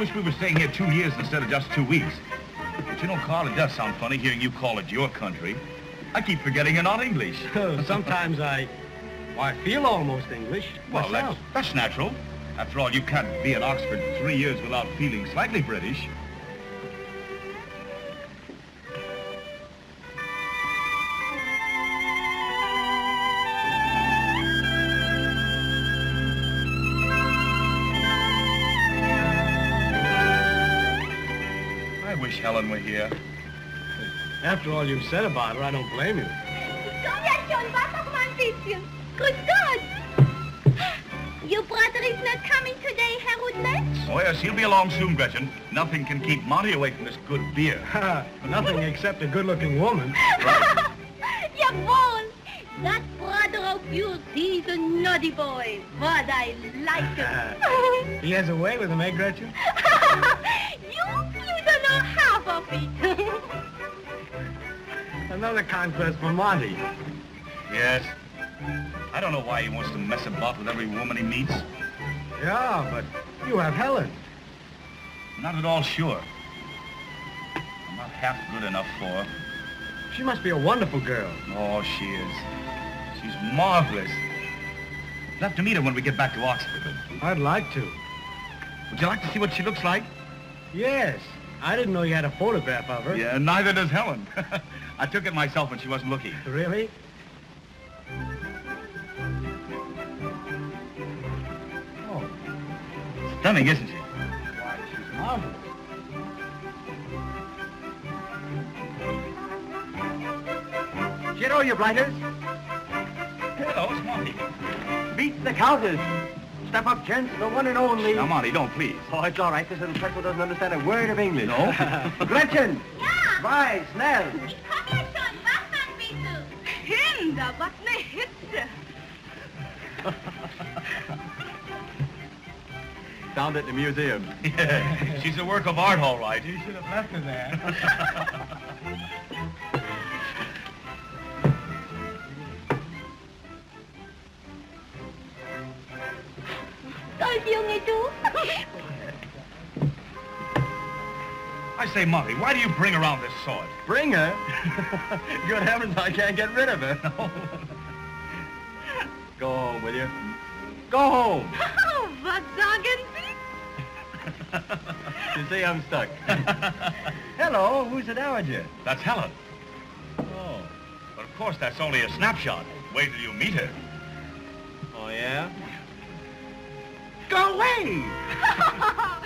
Wish we were staying here two years instead of just two weeks. But you know, Carl, it does sound funny hearing you call it your country. I keep forgetting you're not English. Oh, sometimes I, well, I feel almost English. Well, that's, that's natural. After all, you can't be at Oxford three years without feeling slightly British. After all you've said about her, I don't blame you. Komm ja schon, warte doch mal ein bisschen. Grüß Gott. Your brother is not coming today, Herr Rudmetsch? Oh, yes, he'll be along soon, Gretchen. Nothing can keep Monty away from this good beer. Nothing except a good-looking woman. Jawohl. That brother of yours, he's a naughty boy. But I like him. He has a way with him, eh, Gretchen? you, you don't know half of it. Another conquest for Monty. Yes. I don't know why he wants to mess about with every woman he meets. Yeah, but you have Helen. I'm not at all sure. I'm not half good enough for her. She must be a wonderful girl. Oh, she is. She's marvelous. Have to meet her when we get back to Oxford. I'd like to. Would you like to see what she looks like? Yes. I didn't know you had a photograph of her. Yeah, neither does Helen. I took it myself when she wasn't looking. Really? Oh, Stunning, isn't she? why, she's marvelous. Get all you blighters. Hello, it's Monty. Beat the counters. Step up, gents, the one and only. Now, Monty, don't please. Oh, it's all right. This little pretzel doesn't understand a word of English. No? Gretchen! Ja, Vai, schnell! Kinder, was ne Hitze. Found it in the museum. Yeah, she's a work of art, all right. You should have left her there. Stolz, Junge, du. I say, Monty, why do you bring around this sword? Bring her? Good heavens, I can't get rid of her. Go home, will you? Go home. Oh, was sagen you see, I'm stuck. Hello, who's the dowager? That's Helen. Oh. But of course, that's only a snapshot. Wait till you meet her. Oh, yeah? Go away!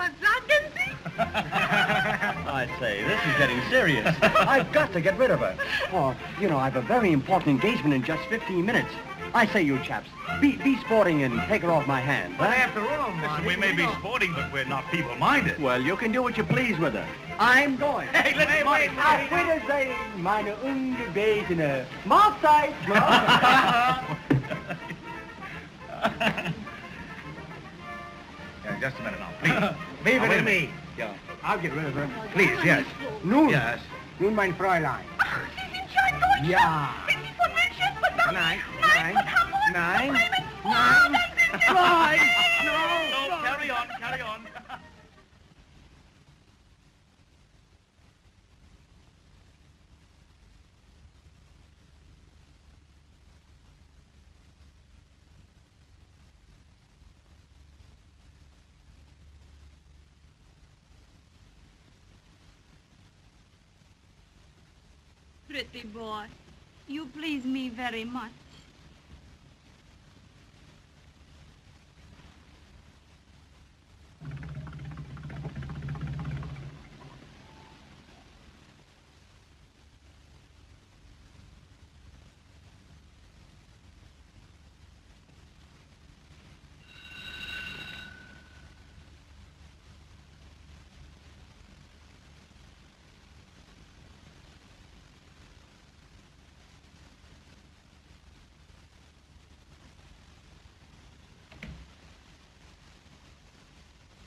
was sagen I say, this is getting serious. I've got to get rid of her. Oh, you know, I've a very important engagement in just 15 minutes. I say, you chaps, be, be sporting and take her off my hands. huh? after all, Listen, we may be sporting, but we're not people-minded. Well, you can do what you please with her. I'm going. Hey, let's hey, wait, Auf Wiedersehen, meine ungebetene Mahlzeit. Yeah, just a minute now, please. Leave Now, it wait to me. Yeah, I'll get rid of her. Please, yes. Nun, Yes. nun, mein Fräulein. Ach, Sie sind schon Deutscher. Ja. Sind Sie von München, von Berlin? Nein, Nein, nein, von Hamburg, nein, von Bremen? Oh, nein. dann sind Sie... Nein, No, carry on, carry on. Pretty boy, you please me very much.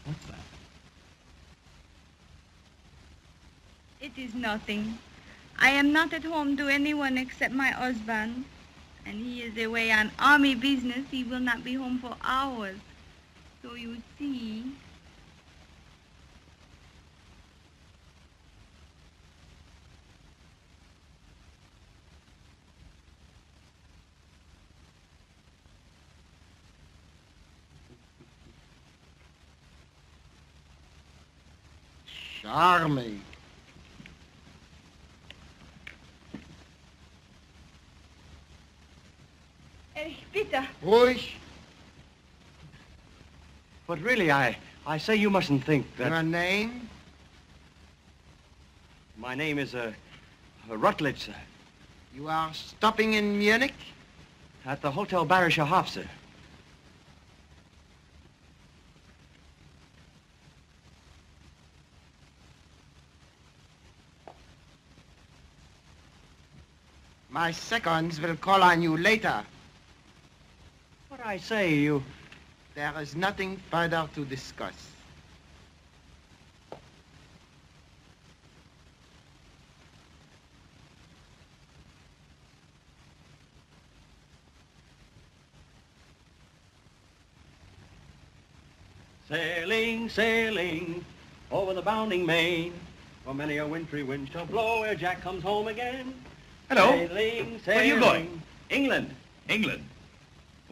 What's that? It is nothing. I am not at home to anyone except my husband. And he is away on army business. He will not be home for hours. So you see... Charming. Erich, bitte. Ruhig. But really, I, I say you mustn't think that... Your name? My name is, uh, uh, Rutledge, sir. You are stopping in Munich? At the Hotel Bayerischer Hof, sir. My seconds will call on you later. What I say, you... There is nothing further to discuss. Sailing, sailing, over the bounding main. For many a wintry wind shall blow ere Jack comes home again. Hello. Sailing, sailing. Where are you going? England. England.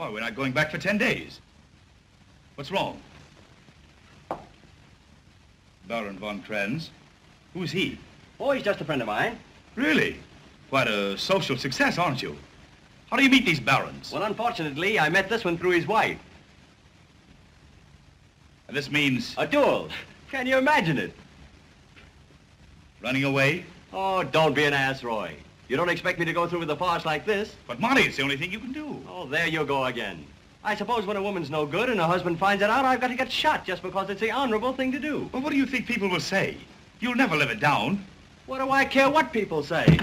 Why, we're not going back for ten days. What's wrong? Baron von Kranz. Who's he? Oh, he's just a friend of mine. Really? Quite a social success, aren't you? How do you meet these barons? Well, unfortunately, I met this one through his wife. And this means A duel. Can you imagine it? running away? Oh, don't be an ass, Roy. You don't expect me to go through with a farce like this? But, Monty, it's the only thing you can do. Oh, there you go again. I suppose when a woman's no good and her husband finds it out, I've got to get shot just because it's the honorable thing to do. Well, what do you think people will say? You'll never live it down. What do I care what people say?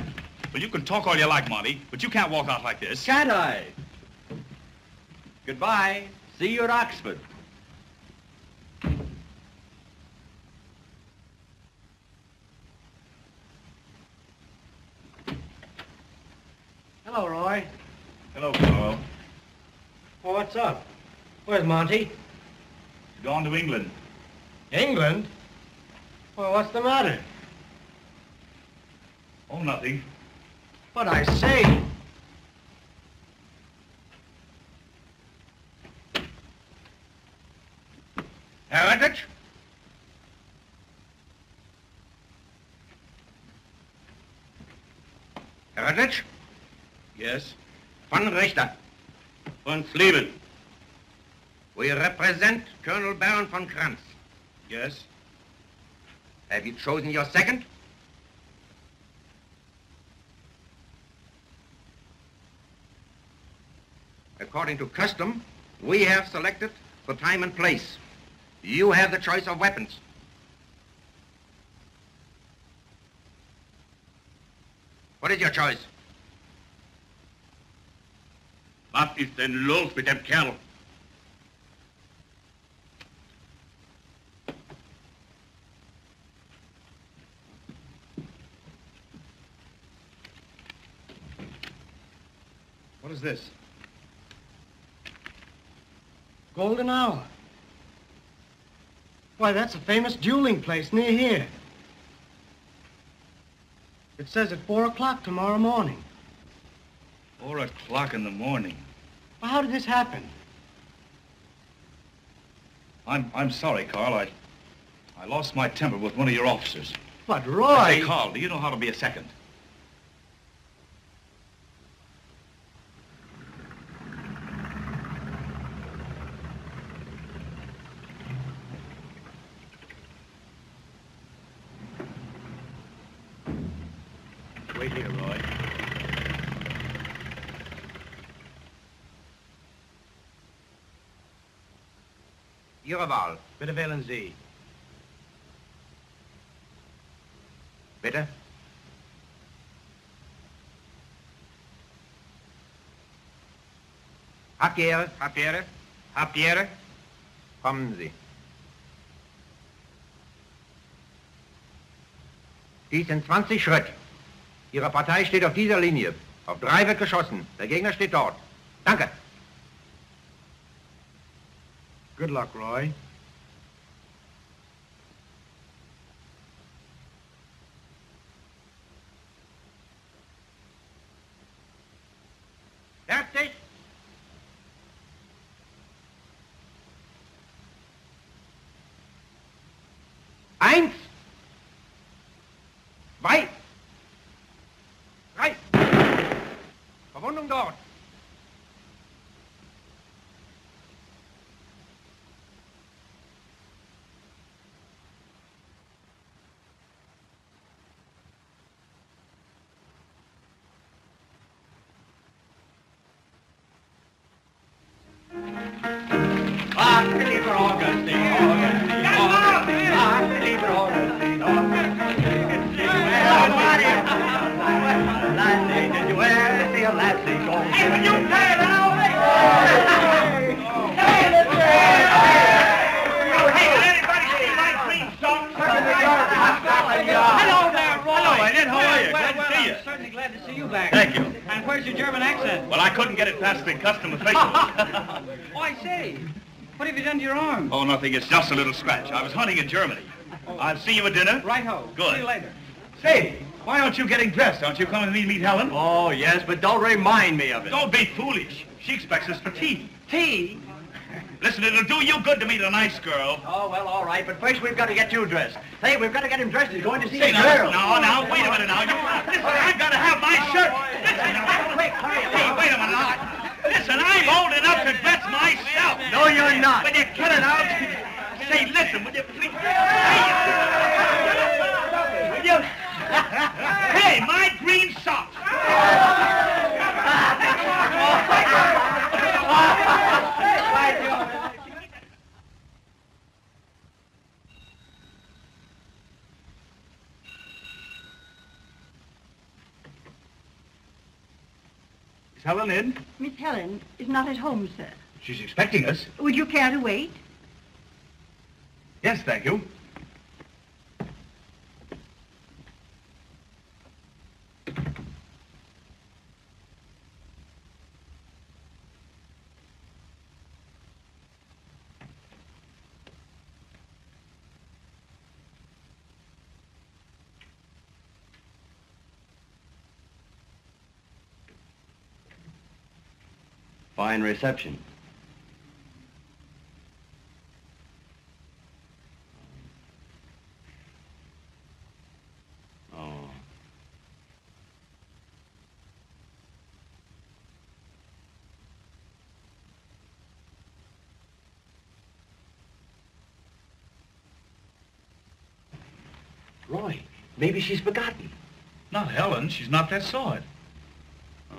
Well, you can talk all you like, Monty, but you can't walk out like this. Can't I? Goodbye. See you at Oxford. Hello, Roy. Hello, Carl. Well, what's up? Where's Monty? Gone to England. England? Well, what's the matter? Oh, nothing. But I say, Heritage? Heritage? Yes. Von Richter. Von Sleben? We represent Colonel Baron von Kranz. Yes. Have you chosen your second? According to custom, we have selected the time and place. You have the choice of weapons. What is your choice? Was ist denn los mit dem Kerl? What is this? golden hour. Why, that's a famous dueling place near here. It says at four o'clock tomorrow morning. Four o'clock in the morning. Well, how did this happen? I'm, I'm sorry, Carl. I, I lost my temper with one of your officers. But Roy... say, Carl, do you know how to be a second? Ihre Wahl. Bitte wählen Sie. Bitte? Habt ihr Ehre? Habt ihr Ehre? Habt ihr Ehre? Kommen Sie. Dies sind 20 Schritt. Ihre Partei steht auf dieser Linie. Auf drei wird geschossen. Der Gegner steht dort. Danke. Good luck, Roy. Fertig? Eins. Zwei. Drei. Verwundung dort. Glad to see you back. Thank you. And where's your German accent? Well, I couldn't get it past the custom officials. oh, I say. What have you done to your arm? oh, nothing. It's just a little scratch. I was hunting in Germany. Oh. I'll see you at dinner. Right-ho. Good. See you later. Say, why aren't you getting dressed? Aren't you coming with me to meet Helen? Oh, yes, but don't remind me of it. Don't be foolish. She expects us for tea. Tea? Listen, it'll do you good to meet a nice girl. Oh, well, all right, but first we've got to get you dressed. Hey, we've got to get him dressed. He's going to see Say, a now, girl. now, now, wait a minute now. You, listen, I've got to have my oh, shirt. Listen, now, Quick, hurry up. Hey, wait a minute now. Listen, I'm old enough to dress myself. No, you're not. Will you cut it out? Say, listen, will you please? Will you? Hey, my green socks. Helen in? Miss Helen is not at home, sir. She's expecting us. Would you care to wait? Yes, thank you. Fine reception. Oh. Roy, maybe she's forgotten. Not Helen. She's not that sort. Oh.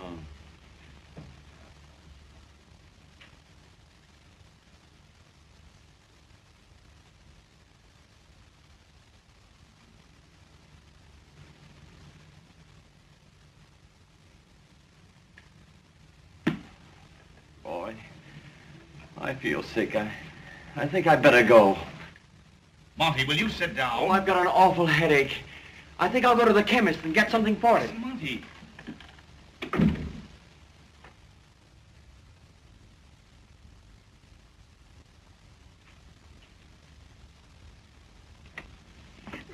Boy, I feel sick. I, I think I'd better go. Monty, will you sit down? Oh, I've got an awful headache. I think I'll go to the chemist and get something for it. Monty.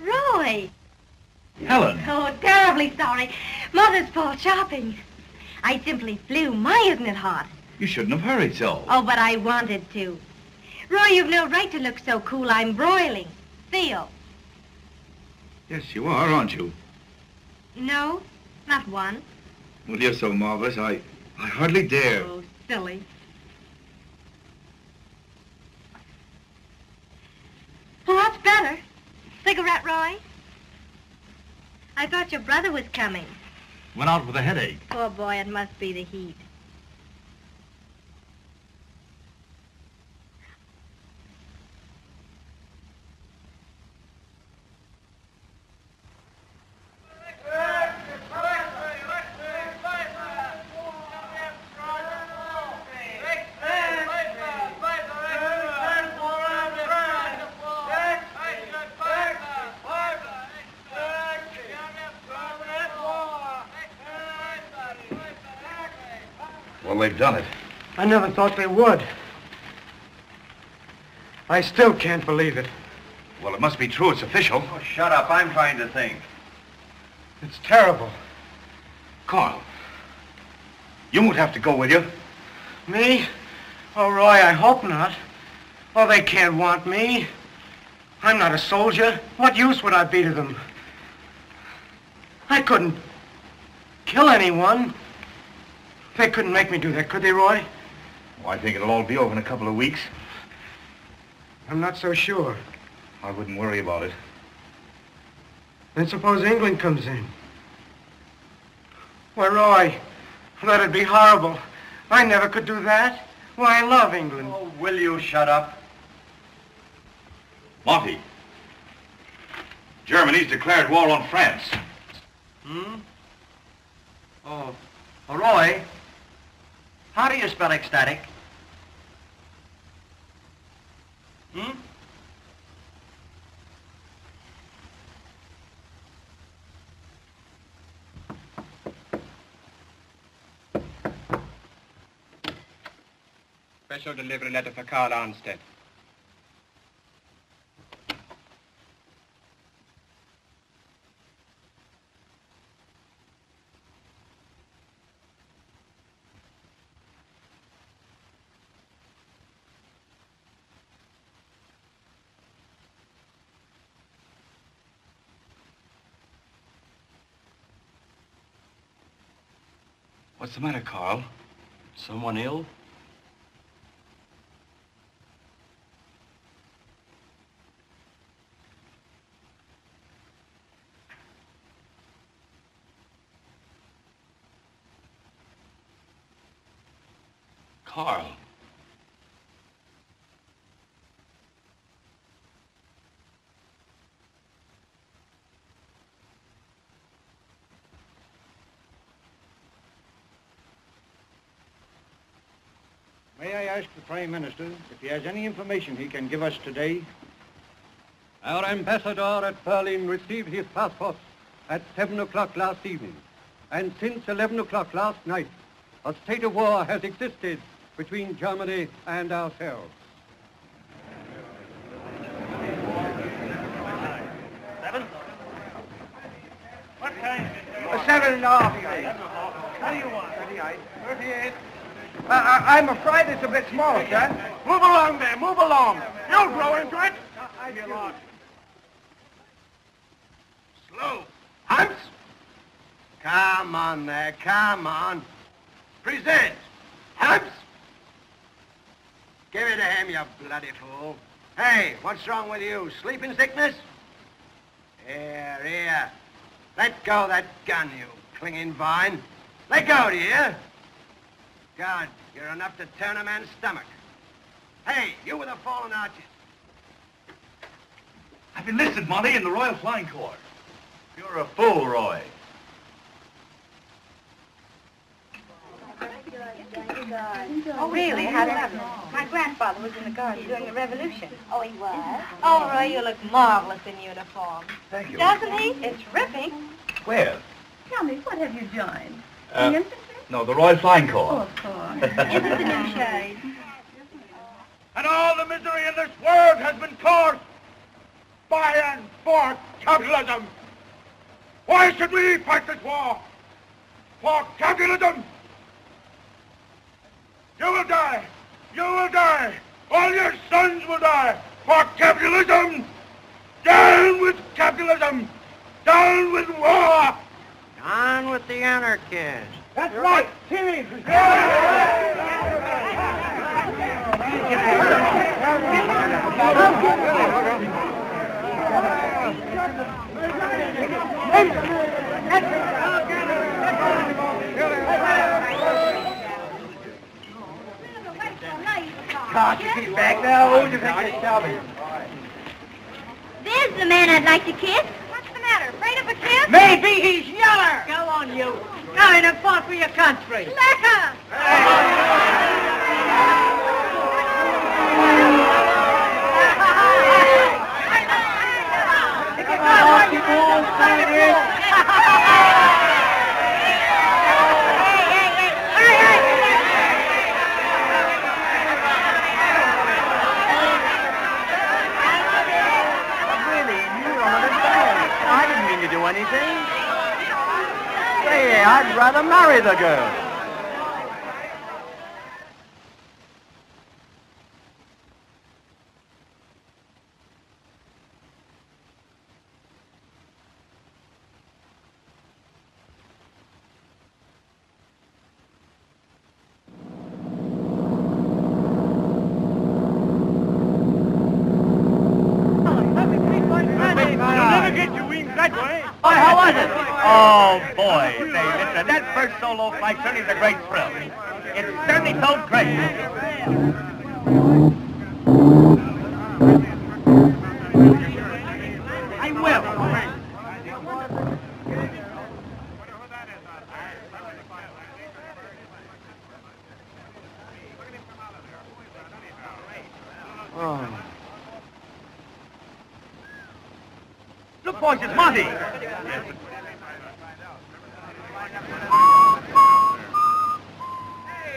Roy! Helen. Oh, terribly sorry. Mother's fault shopping. I simply flew. My, isn't it hot? You shouldn't have hurried so. Oh, but I wanted to. Roy, you've no right to look so cool. I'm broiling. Theo. Yes, you are, aren't you? No, not one. Well, you're so marvelous, I, I hardly dare. Oh, silly. Well, that's better. Cigarette, Roy? I thought your brother was coming. Went out with a headache. Poor boy, it must be the heat. Well, they've done it. I never thought they would. I still can't believe it. Well, it must be true. It's official. Oh, shut up. I'm trying to think. It's terrible. Carl, you won't have to go, will you? Me? Oh, Roy, I hope not. Oh, they can't want me. I'm not a soldier. What use would I be to them? I couldn't kill anyone. They couldn't make me do that, could they, Roy? Oh, I think it'll all be over in a couple of weeks. I'm not so sure. I wouldn't worry about it. Then suppose England comes in. Why, Roy, that'd be horrible. I never could do that. Why, I love England. Oh, will you shut up? Monty, Germany's declared war on France. Hmm? Oh, oh, Roy, how do you spell ecstatic? Hmm? Special delivery letter for Carl Arnstead. What's the matter, Carl? Someone ill? May I ask the Prime Minister if he has any information he can give us today? Our ambassador at Berlin received his passport at 7 o'clock last evening, and since 11 o'clock last night, a state of war has existed between Germany and ourselves. Seven? What time? Seven and a half. How do you want? 38. 38. I, I'm afraid it's a bit small, sir. Move along there, move along. You'll grow into it. I along. Slow. Humps. Come on there, come on. Present. Humps. Give it to him, you bloody fool. Hey, what's wrong with you? Sleeping sickness? Here, here. Let go that gun, you clinging vine. Let go, do you? God, you're enough to turn a man's stomach. Hey, you with the fallen arches. I've enlisted, Monty, in the Royal Flying Corps. You're a fool, Roy. Oh, really? How lovely. My grandfather was in the Guards during the Revolution. Oh, he was? Oh, Roy, you look marvelous in uniform. Thank you. Doesn't he? It's ripping. Where? Tell me, what have you joined? Uh, the infantry? No, the Royal Flying Oh, Corps. of course. Isn't it a new shade? And all the misery in this world has been caused by and for capitalism. Why should we fight this war? For capitalism? You will die. You will die. All your sons will die. For capitalism. Down with capitalism. Down with war. Down with the anarchists. That's right. Teenagers. Can't you keep back now? Who do you think you're shoving? There's the man I'd like to kiss. What's the matter? Afraid of a kiss? Maybe he's yeller. Go on, you. Go in and fight for your country. Lecker! Really, you don't understand. I didn't mean to do anything. Say, I'd rather marry the girl. never get your wings that way. Boy, how was it? Oh, boy. Say, listen, that first solo flight certainly is a great thrill. It certainly felt great. I will. Look, boys, it's Monty. Hey,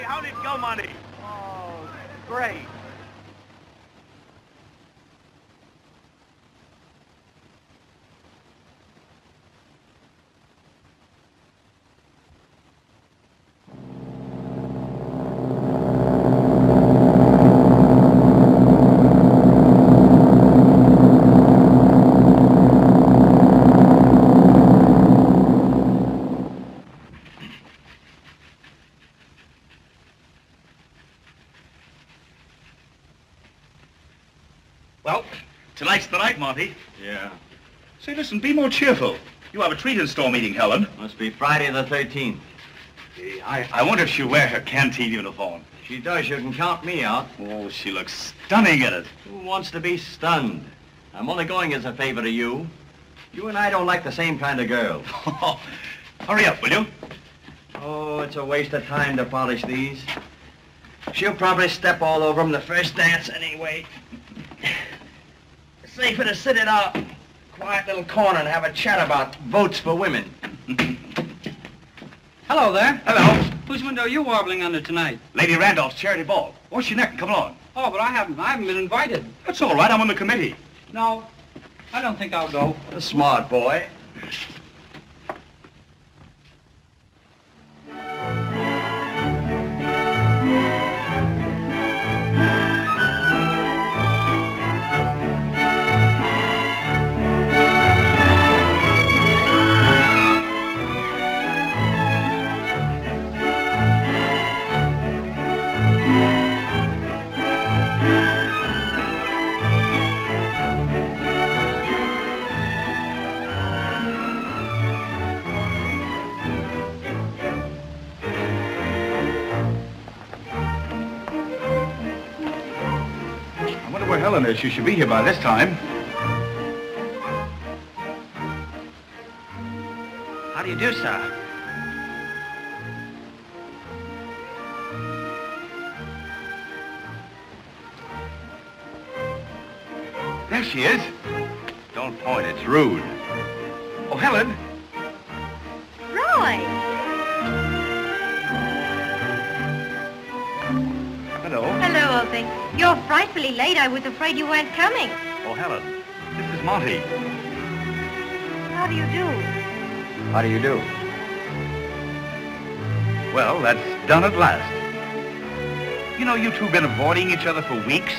how'd it go, Monty? Oh, great. Well, tonight's the night, Monty. Yeah. Say, listen, be more cheerful. You have a treat in store meeting, Helen. Must be Friday the 13th. I, I wonder if she'll wear her canteen uniform. She does. You can count me out. Oh, she looks stunning in it. Who wants to be stunned? I'm only going as a favor to you. You and I don't like the same kind of girl. Hurry up, will you? Oh, it's a waste of time to polish these. She'll probably step all over him the first dance anyway. Safer to sit in our quiet little corner and have a chat about votes for women. Hello there. Hello. Whose window are you warbling under tonight? Lady Randolph's charity ball. What's your neck? Come along. Oh, but I haven't. I haven't been invited. That's all right. I'm on the committee. No, I don't think I'll go. A smart boy. I wonder where She should be here by this time. How do you do, sir? There she is. Don't point. It's rude. Oh, Helen. Roy! Hello. Hello, old thing. You're frightfully late. I was afraid you weren't coming. Oh, Helen. This is Monty. How do you do? How do you do? Well, that's done at last. You know, you two have been avoiding each other for weeks.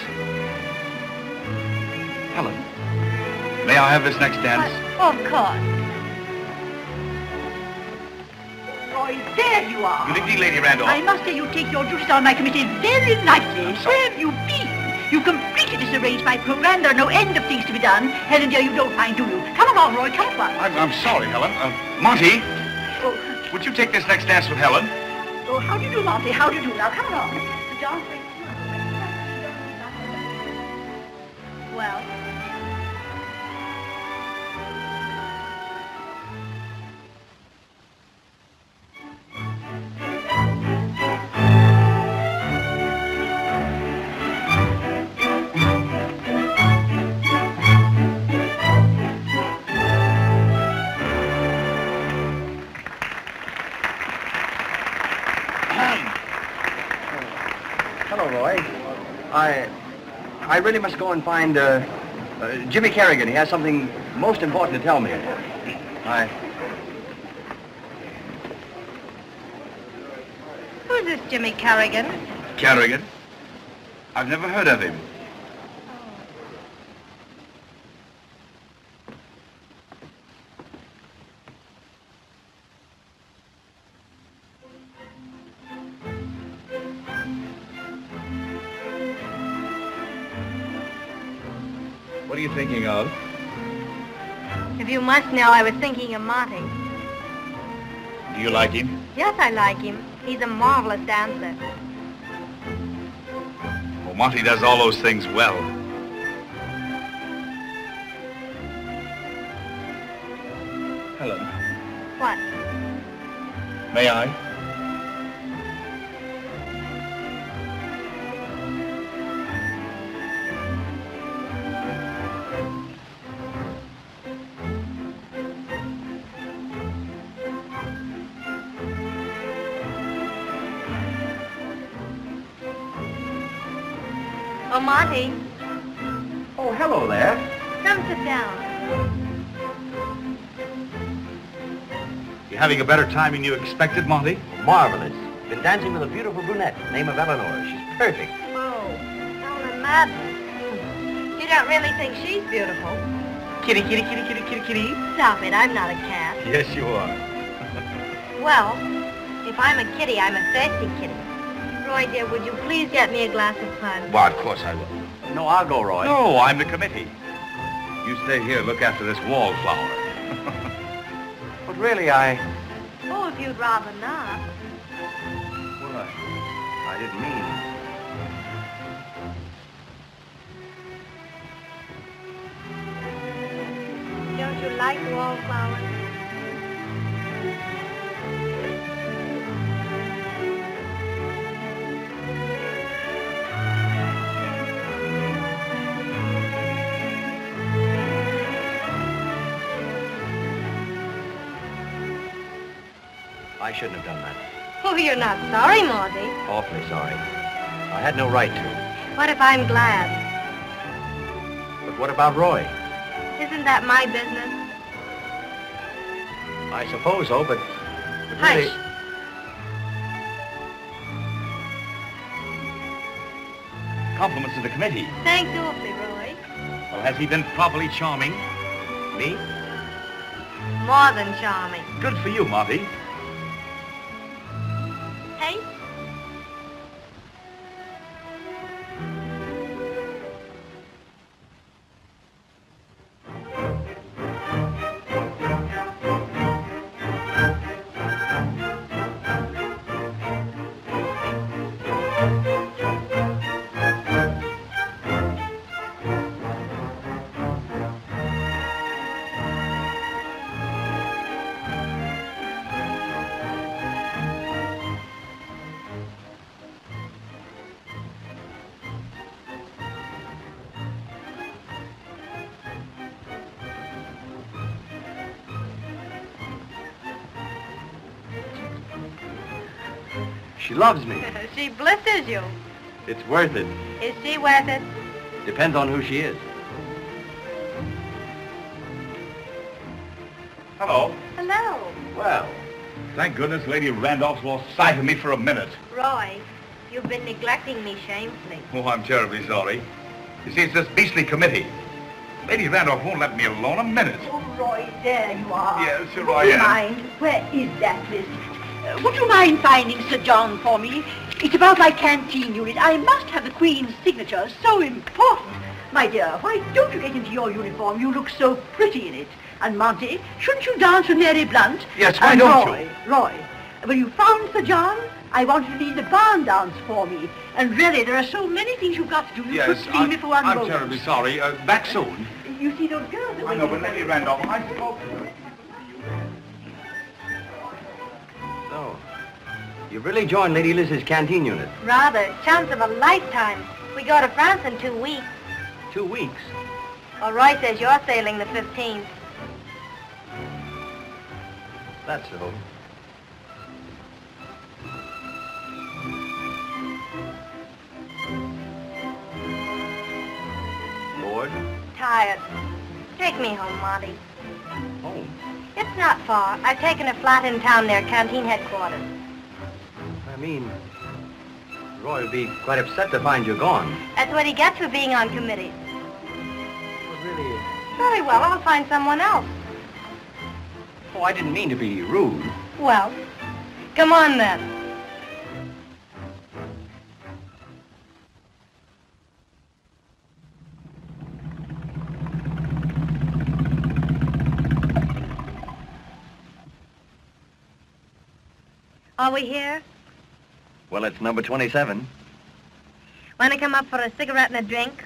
Helen, may I have this next dance? Of course. Roy, there you are. Good evening, Lady Randolph. I must say you take your duties on my committee very lightly. Where have you been? You completely disarranged my program. There are no end of things to be done. Helen, dear, you don't mind, do you? Come along, Roy. Come at once. I'm, I'm sorry, Helen. Uh, Monty, Oh, would you take this next dance with Helen? oh, how do you do, Monty? How do you do? Now, come along. John, Well, I really must go and find uh, uh, Jimmy Kerrigan. He has something most important to tell me. I. who's this Jimmy Carrigan? Kerrigan? I've never heard of him. If you must know, I was thinking of Monty. Do you like him? Yes, I like him. He's a marvelous dancer. Well, Monty does all those things well. Helen, What? may I? Having a better time than you expected, Monty? Marvelous. Been dancing with a beautiful brunette, name of Eleanor. She's perfect. Oh, Helen Madden. You don't really think she's beautiful? Kitty, kitty, kitty, kitty, kitty, kitty. Stop it, I'm not a cat. Yes, you are. Well, if I'm a kitty, I'm a thirsty kitty. Roy, dear, would you please get me a glass of punch? Well, of course I will. No, I'll go, Roy. No, I'm the committee. You stay here, look after this wallflower. Really, I... Oh, if you'd rather not. Well, I, I didn't mean... Don't you like wallflowers? I shouldn't have done that. Oh, you're not sorry, Mosey. Awfully sorry. I had no right to. What if I'm glad? But what about Roy? Isn't that my business? I suppose so, but... but Hush. really- Compliments to the committee. Thanks awfully, Roy. Well, has he been properly charming? Me? More than charming. Good for you, Marty. Hey? Loves me. she blisters you. It's worth it. Is she worth it? Depends on who she is. Hello. Hello. Well, thank goodness Lady Randolph's lost sight of me for a minute. Roy, you've been neglecting me shamefully. Oh, I'm terribly sorry. You see, it's this beastly committee. Lady Randolph won't let me alone a minute. Oh, Roy, there you are. Yes, here I am. mind? Where is that list? Would you mind finding Sir John for me? It's about my canteen unit. I must have the Queen's signature. So important. My dear, why don't you get into your uniform? You look so pretty in it. And Monty, shouldn't you dance with Mary Blunt? Yes, why and don't Roy, you? Roy, when you found Sir John, I want you to lead the barn dance for me. And really, there are so many things you've got to do. You Yes, couldn't leave me for one I'm moment. terribly sorry. Uh, back soon. You see those girls I know, but Lady Randolph, I spoke to her. So, you've really joined Lady Liz's canteen unit. Rather. Chance of a lifetime. We go to France in two weeks. Two weeks. Well, Roy says you're sailing the 15th. That's so. Bored? Tired. Take me home, Monty. Home. It's not far. I've taken a flat in town near canteen headquarters. I mean, Roy will be quite upset to find you gone. That's what he gets for being on committees. But really... Very well, I'll find someone else. Oh, I didn't mean to be rude. Well, come on then. Are we here? Well, it's number 27. Want to come up for a cigarette and a drink?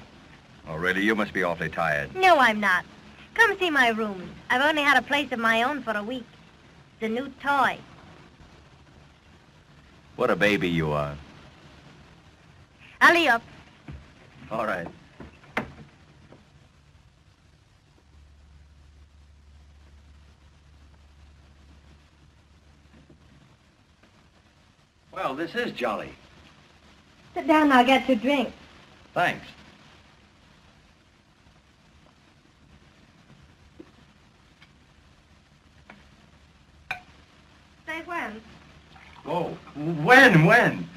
Oh, really? You must be awfully tired. No, I'm not. Come see my room. I've only had a place of my own for a week. It's a new toy. What a baby you are. Alley up. All right. Well, this is jolly. Sit down, I'll get you a drink. Thanks. Say when? Oh, when, when?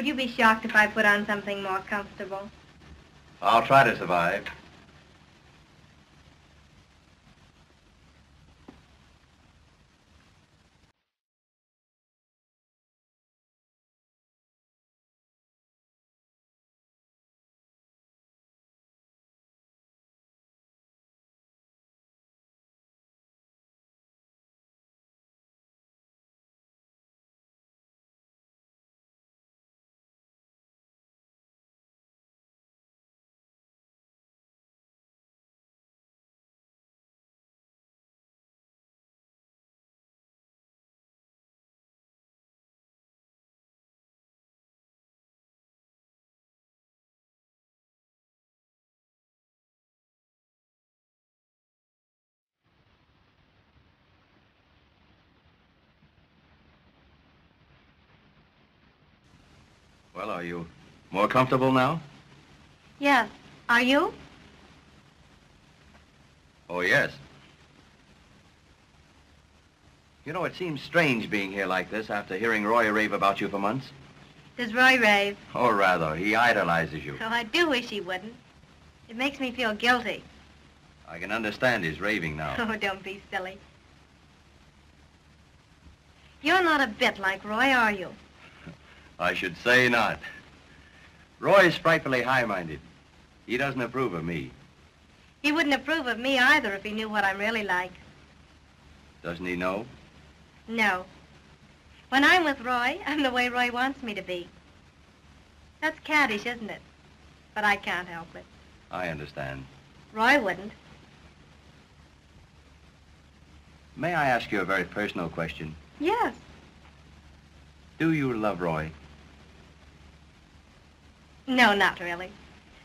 Would you be shocked if I put on something more comfortable? I'll try to survive. Well, are you more comfortable now? Yes. Are you? Oh, yes. You know, it seems strange being here like this after hearing Roy rave about you for months. Does Roy rave? Or rather, he idolizes you. Oh, I do wish he wouldn't. It makes me feel guilty. I can understand his raving now. Oh, don't be silly. You're not a bit like Roy, are you? I should say not. Roy's frightfully high-minded. He doesn't approve of me. He wouldn't approve of me either if he knew what I'm really like. Doesn't he know? No. When I'm with Roy, I'm the way Roy wants me to be. That's caddish, isn't it? But I can't help it. I understand. Roy wouldn't. May I ask you a very personal question? Yes. Do you love Roy? No, not really.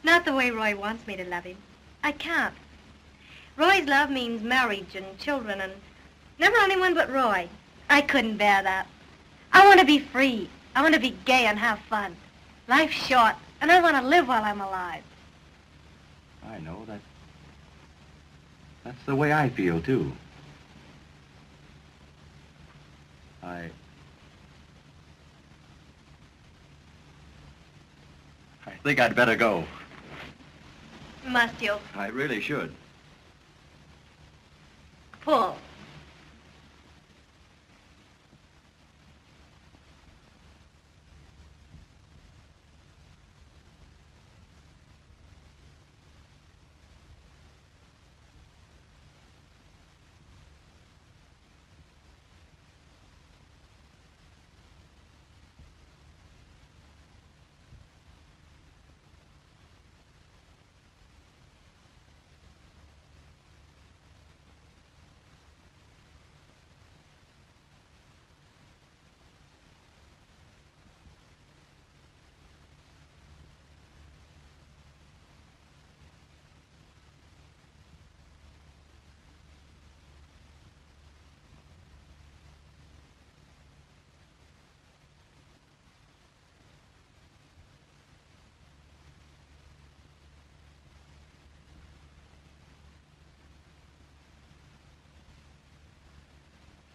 Not the way Roy wants me to love him. I can't. Roy's love means marriage and children and never anyone but Roy. I couldn't bear that. I want to be free. I want to be gay and have fun. Life's short, and I want to live while I'm alive. I know that. That's the way I feel, too. I... think I'd better go. Must you? I really should. Pull.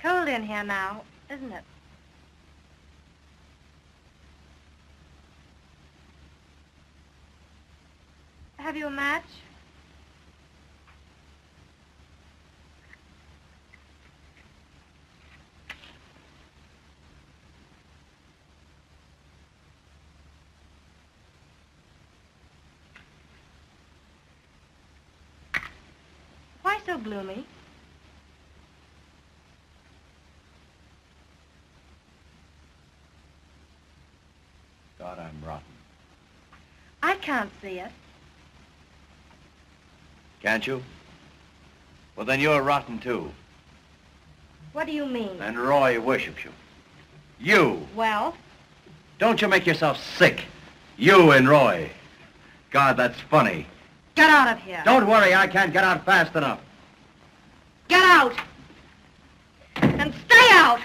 Cold in here now, isn't it? Have you a match? Why so gloomy? God, I'm rotten. I can't see it. Can't you? Well, then you're rotten, too. What do you mean? And Roy worships you. You! Well, Don't you make yourself sick. You and Roy. God, that's funny. get out of here. Don't worry, I can't get out fast enough. Get out! And stay out!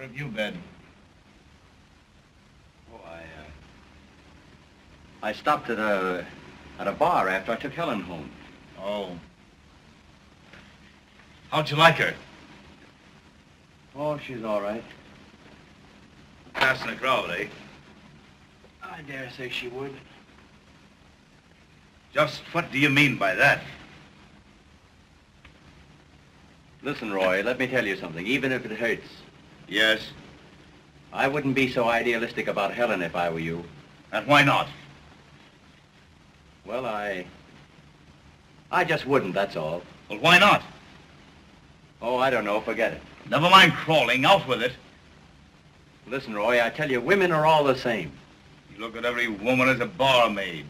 Where have you been? Oh, I, uh... I stopped at a... at a bar after I took Helen home. Oh. How'd you like her? Oh, she's all right. Passing the crowd, eh? I dare say she would. Just what do you mean by that? Listen, Roy, let me tell you something, even if it hurts. Yes. I wouldn't be so idealistic about Helen if I were you. And why not? Well, I... I just wouldn't, that's all. Well, why not? Oh, I don't know, forget it. Never mind crawling, out with it. Listen, Roy, I tell you, women are all the same. You look at every woman as a barmaid.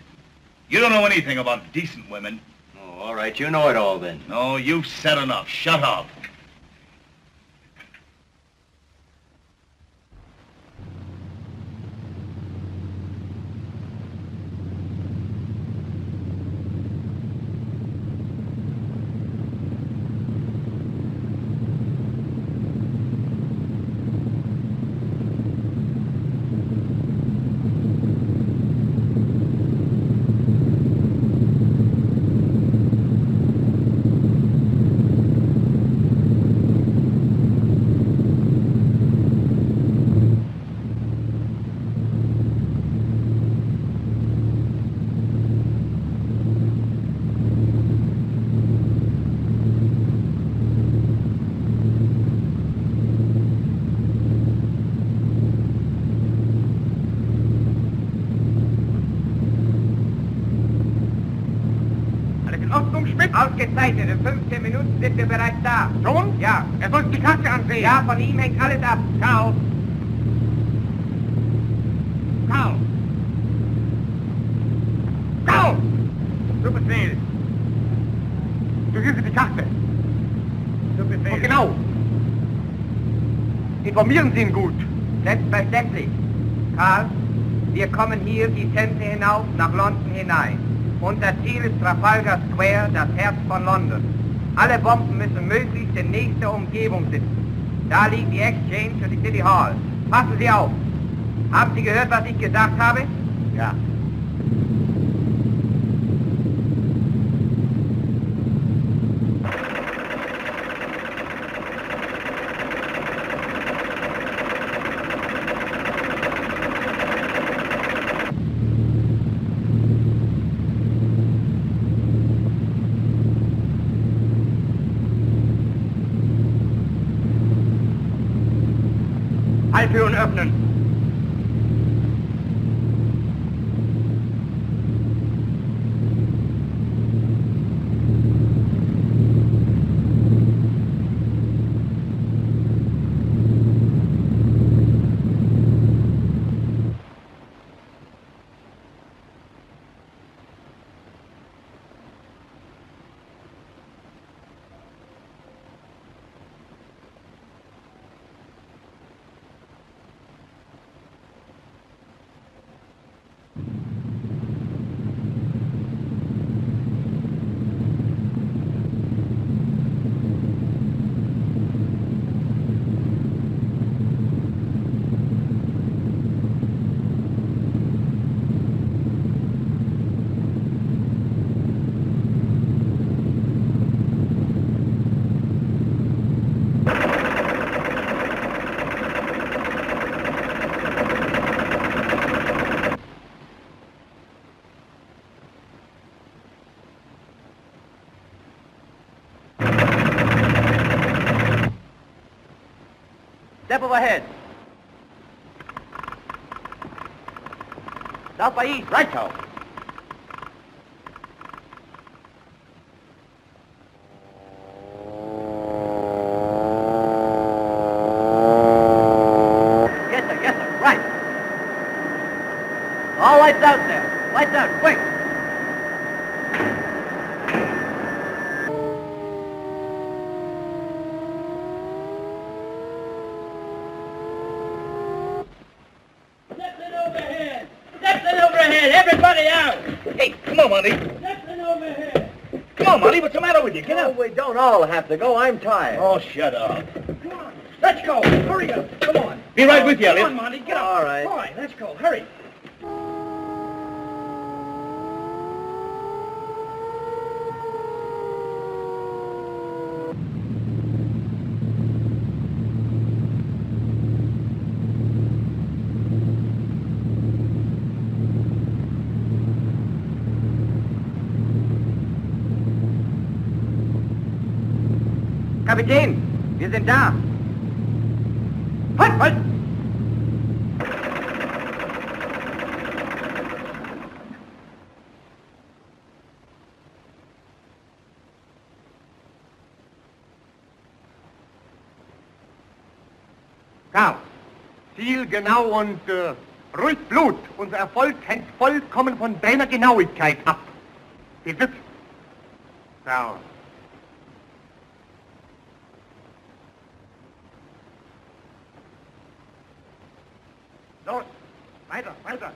You don't know anything about decent women. Oh, all right, you know it all then. No, you've said enough. Shut up. Schmidt? Ausgezeichnet. In 15 Minuten sind wir bereits da. Schon? Ja. Er soll die Karte ansehen. Ja, von ihm hängt alles ab. Ciao. Karl! Karl! Zu Befehl. Du siehst die Karte. Zu Befehl. Und genau. Informieren Sie ihn gut. Selbstverständlich. Karl, wir kommen hier die Themse hinauf nach London hinein. Unser Ziel ist Trafalgar Square, das Herz von London. Alle Bomben müssen möglichst in nächster Umgebung sitzen. Da liegt die Exchange und die City Hall. Passen Sie auf. Haben Sie gehört, was ich gesagt habe? Ja. Overhead. South by east, right so. Yes, sir, yes, sir, right. All lights out there. Lights out, quick. Zeppelin overhead! Zeppelin overhead! Everybody out! Hey, come on, Monty. Zeppelin overhead! Come on, Monty. What's the matter with you? Get Oh, up. We don't all have to go. I'm tired. Oh, shut up. Come on! Let's go! Hurry up! Come on! Be right with you, Come on, Monty, get up! All right. Da. Halt, halt! Karl, Ziel genau und äh, ruhig Blut. Unser Erfolg hängt vollkommen von deiner Genauigkeit ab. Besitz. Karl. Los, weiter, weiter.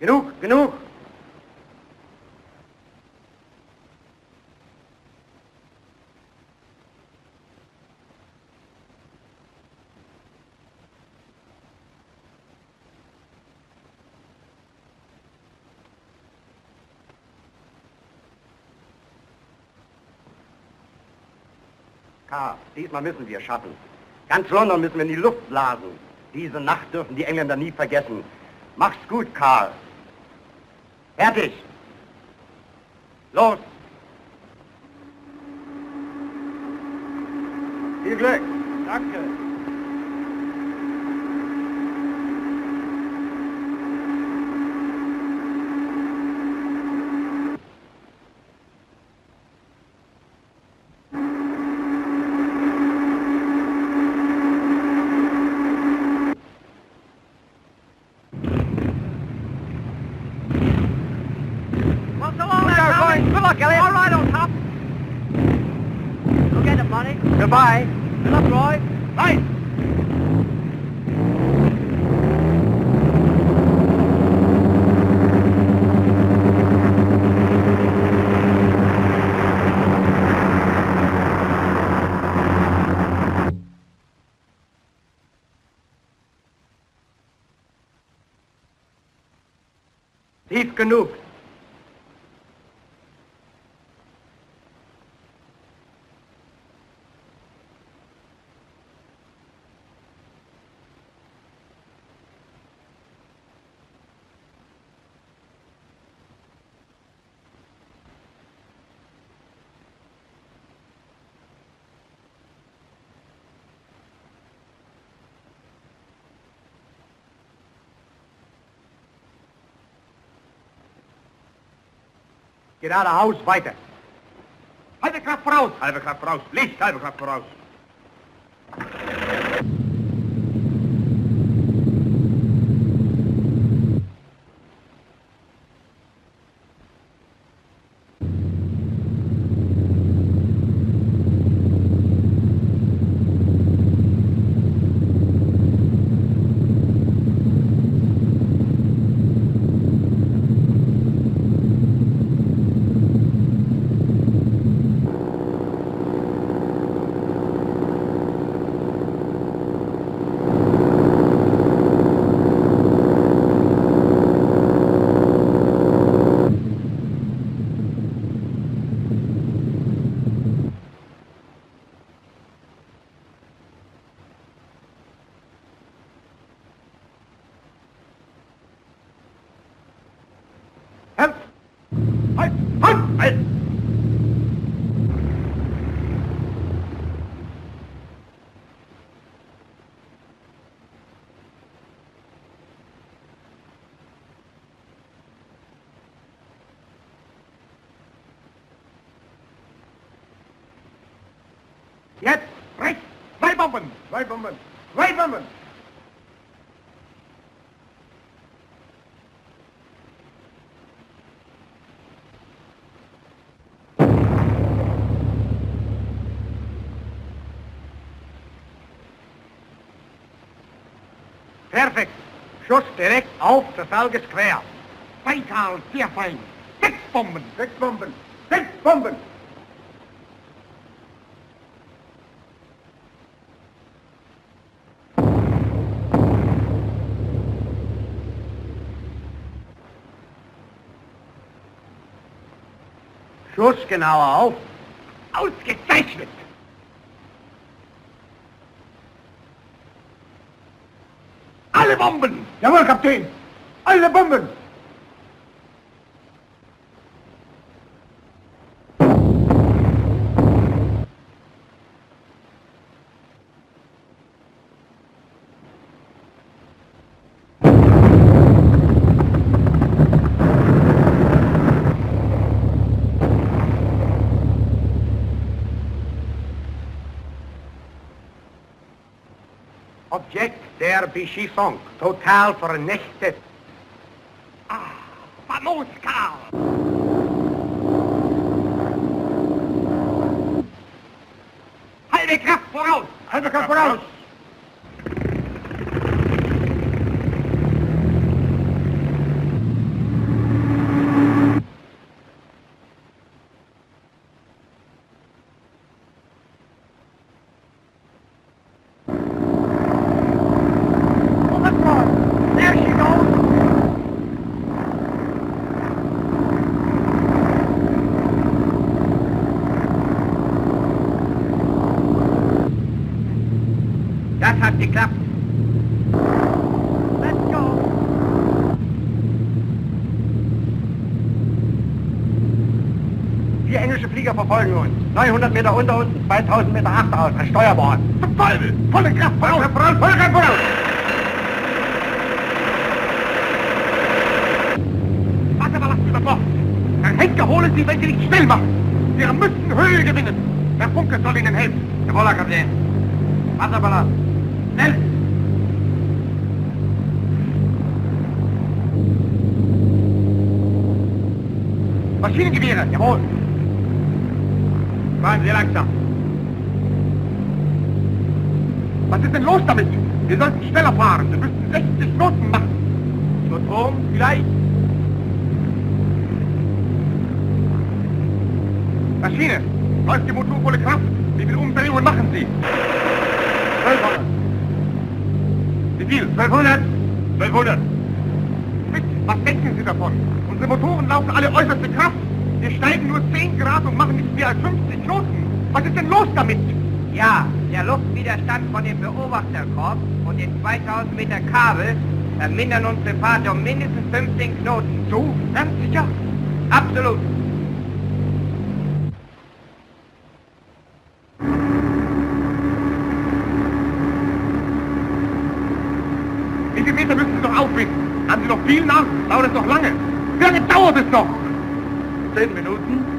Genug, genug. Karl, diesmal müssen wir schaffen. Ganz London müssen wir in die Luft blasen. Diese Nacht dürfen die Engländer nie vergessen. Mach's gut, Karl. Fertig. Los. Viel Glück. Danke. Geradeaus weiter. Halbe Kraft voraus. Halbe Kraft voraus. Licht, halbe Kraft voraus. Zwei Bomben! Zwei Bomben! Perfekt. Schuss direkt auf das Alge Square. Beikal, sehr fein. Sechs Bomben. Sechs Bomben. Sechs Bomben. Schuss genauer auf. Ausgezeichnet. Alle Bomben! Jawohl, Kapitän! Alle Bomben! Der Beschiffung. Total vernichtet. Ah, famos, Karl! Halbe Kraft voraus! Halbe Kraft voraus! Flieger verfolgen uns. 900 Meter unter uns, 2000 Meter achter uns, an Steuerbord. Voll, volle Kraft voraus, voraus, volle Kraft voraus. Wasserballast über Bord. Herr Henke, holen Sie, wenn Sie nicht schnell machen. Wir müssen Höhe gewinnen. Herr Funke soll Ihnen helfen. Jawohl, Herr Kapitän. Wasserballast. Schnell. Maschinengewehre, jawohl. Fahren Sie langsam. Was ist denn los damit? Wir sollten schneller fahren. Wir müssen 60 Knoten machen. Motoren vielleicht? Maschine, läuft die Motor volle Kraft? Wie viele Umdrehungen machen Sie? 1200. Wie viel? 1200? 1200. Bitte, was denken Sie davon? Unsere Motoren laufen alle äußerste Kraft. Wir steigen nur 10 Grad und machen nicht mehr als 50 Knoten. Was ist denn los damit? Ja, der Luftwiderstand von dem Beobachterkorb und den 2000 Meter Kabel vermindern unsere Fahrt um mindestens 15 Knoten. So, ganz sicher? Absolut. Wie viele Meter müssen Sie noch aufwinden? Haben Sie noch viel nach? Dauert es noch lange? Wie lange dauert es noch? Zehn Minuten.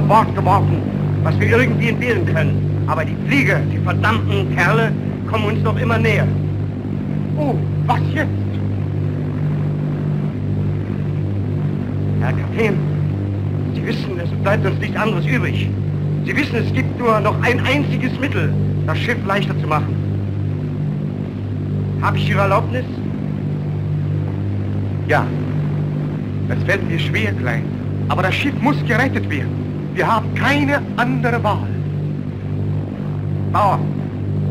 Über Bord geworfen, was wir irgendwie entbehren können. Aber die Flieger, die verdammten Kerle, kommen uns noch immer näher. Oh, was jetzt? Herr Kapitän, Sie wissen, es bleibt uns nichts anderes übrig. Sie wissen, es gibt nur noch ein einziges Mittel, das Schiff leichter zu machen. Habe ich Ihre Erlaubnis? Ja. Das fällt mir schwer, Klein. Aber das Schiff muss gerettet werden. Wir haben keine andere Wahl. Bauer,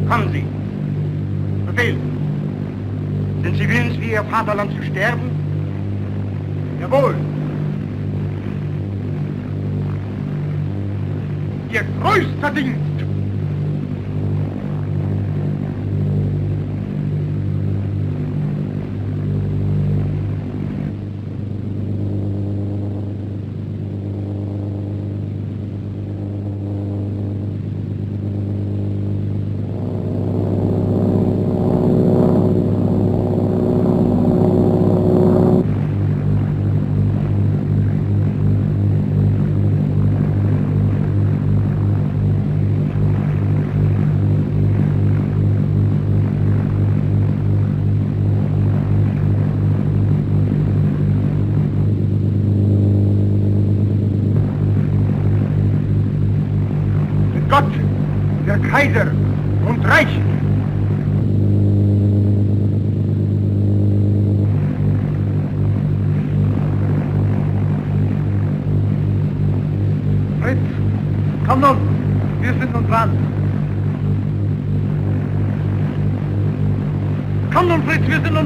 kommen Sie. Befehl. Sind Sie willens, für Ihr Vaterland zu sterben? Jawohl. Ihr größter Dienst.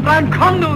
beim Kondo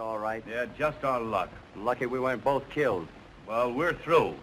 all right. Yeah, just our luck. Lucky we weren't both killed. Well, we're through.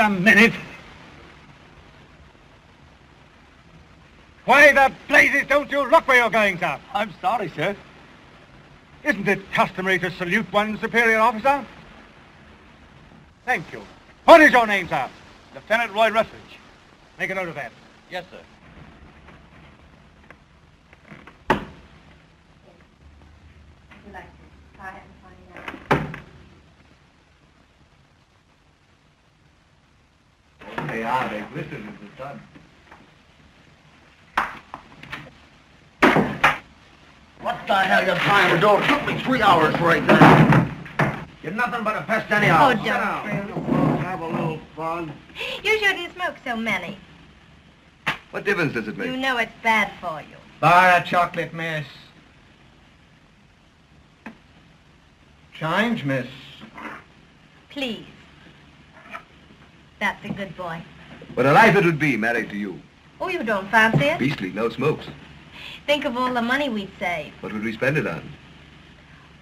A minute. Why the blazes don't you look where you're going, sir? I'm sorry, sir. Isn't it customary to salute one's superior officer? Thank you. What is your name, sir? Lieutenant Roy Rutledge. Make a note of that. Yes, sir. They are. They glisten in the sun. What the hell you trying to do? It took me three hours right there. You're nothing but a pest anyhow. Oh, don't. Have a little fun. You shouldn't smoke so many. What difference does it make? You know it's bad for you. Buy a chocolate, miss. Change, miss. Please. That's a good boy. What a life it would be married to you. Oh, you don't fancy it? Beastly, no smokes. Think of all the money we'd save. What would we spend it on?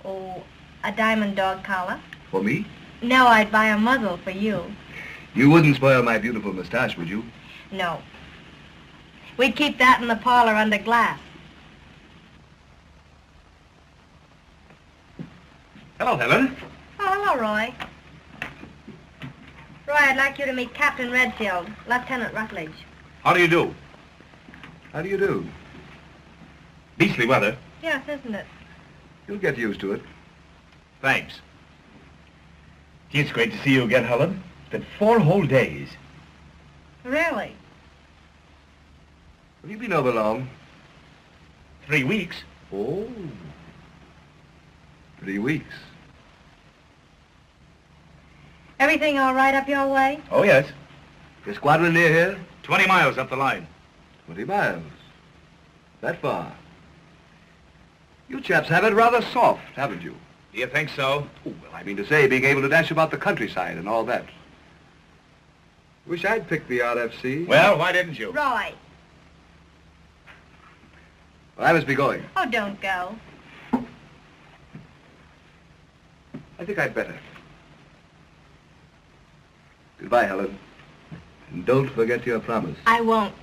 Oh, a diamond dog collar. For me? No, I'd buy a muzzle for you. You wouldn't spoil my beautiful mustache, would you? No. We'd keep that in the parlor under glass. Hello, Helen. Oh, hello, Roy. Roy, I'd like you to meet Captain Redfield, Lieutenant Rutledge. How do you do? How do you do? Beastly weather. Yes, isn't it? You'll get used to it. Thanks. Gee, it's great to see you again, Helen. It's been four whole days. Really? Have you been over long? Three weeks. Oh. Three weeks. Everything all right up your way? Oh, yes. Your squadron near here? Twenty miles up the line. Twenty miles. That far. You chaps have it rather soft, haven't you? Do you think so? Oh, well, I mean to say, being able to dash about the countryside and all that. Wish I'd picked the RFC. Well, why didn't you? Roy. Well, I must be going. Oh, don't go. I think I'd better. Goodbye, Helen. And don't forget your promise. I won't.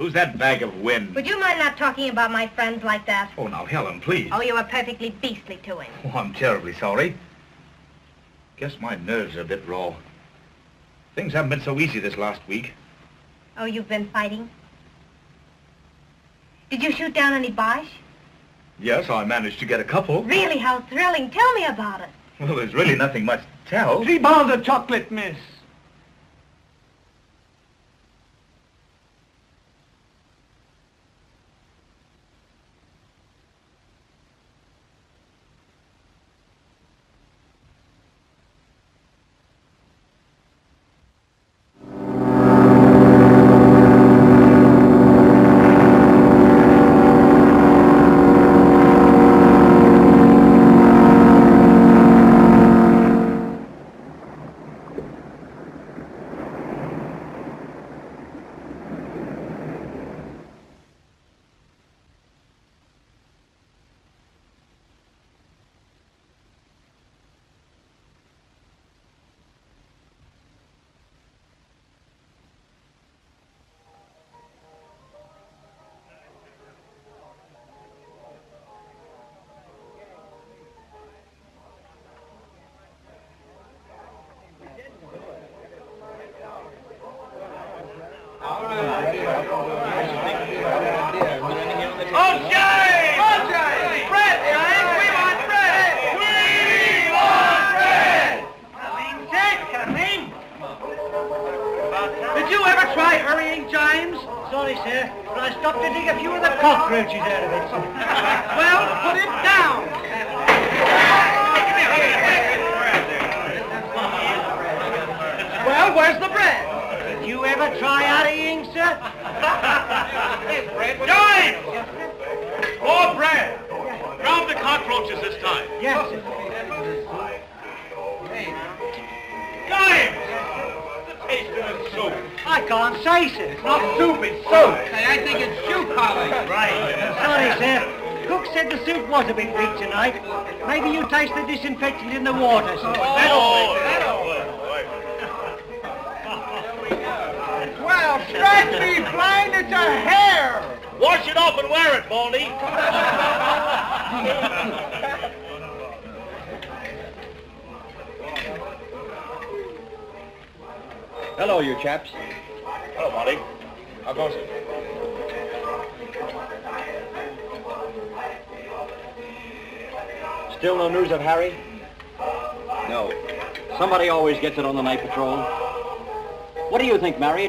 Who's that bag of wind? Would you mind not talking about my friends like that? Oh, now, Helen, please. Oh, you were perfectly beastly to him. Oh, I'm terribly sorry. Guess my nerves are a bit raw. Things haven't been so easy this last week. Oh, you've been fighting? Did you shoot down any Boche? Yes, I managed to get a couple. Really, how thrilling. Tell me about it. Well, there's really nothing much to tell. Three pounds of chocolate, miss.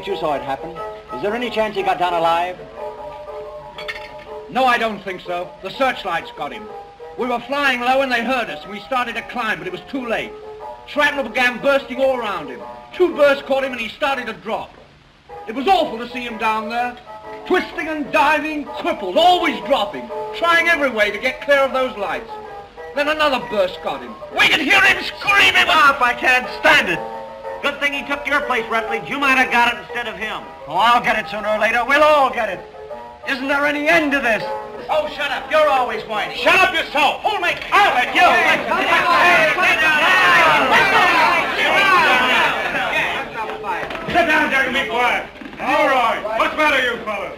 Think, Marriott? You saw it happen. Is there any chance he got down alive? No, I don't think so. The searchlights got him. We were flying low and they heard us. and We started to climb, but it was too late. Shrapnel began bursting all around him. Two bursts caught him and he started to drop. It was awful to see him down there. Twisting and diving, crippled, always dropping, trying every way to get clear of those lights. Then another burst got him. We could hear him screaming. Stop, I can't stand it. Good thing he took your place, Rutledge. You might have got it instead of him. Oh, I'll get it sooner or later. We'll all get it. Isn't there any end to this? Oh, shut up. You're always whining. Shut up yourself. Who'll make out at you? Sit down there and be quiet. All right. What's the matter, you fellas?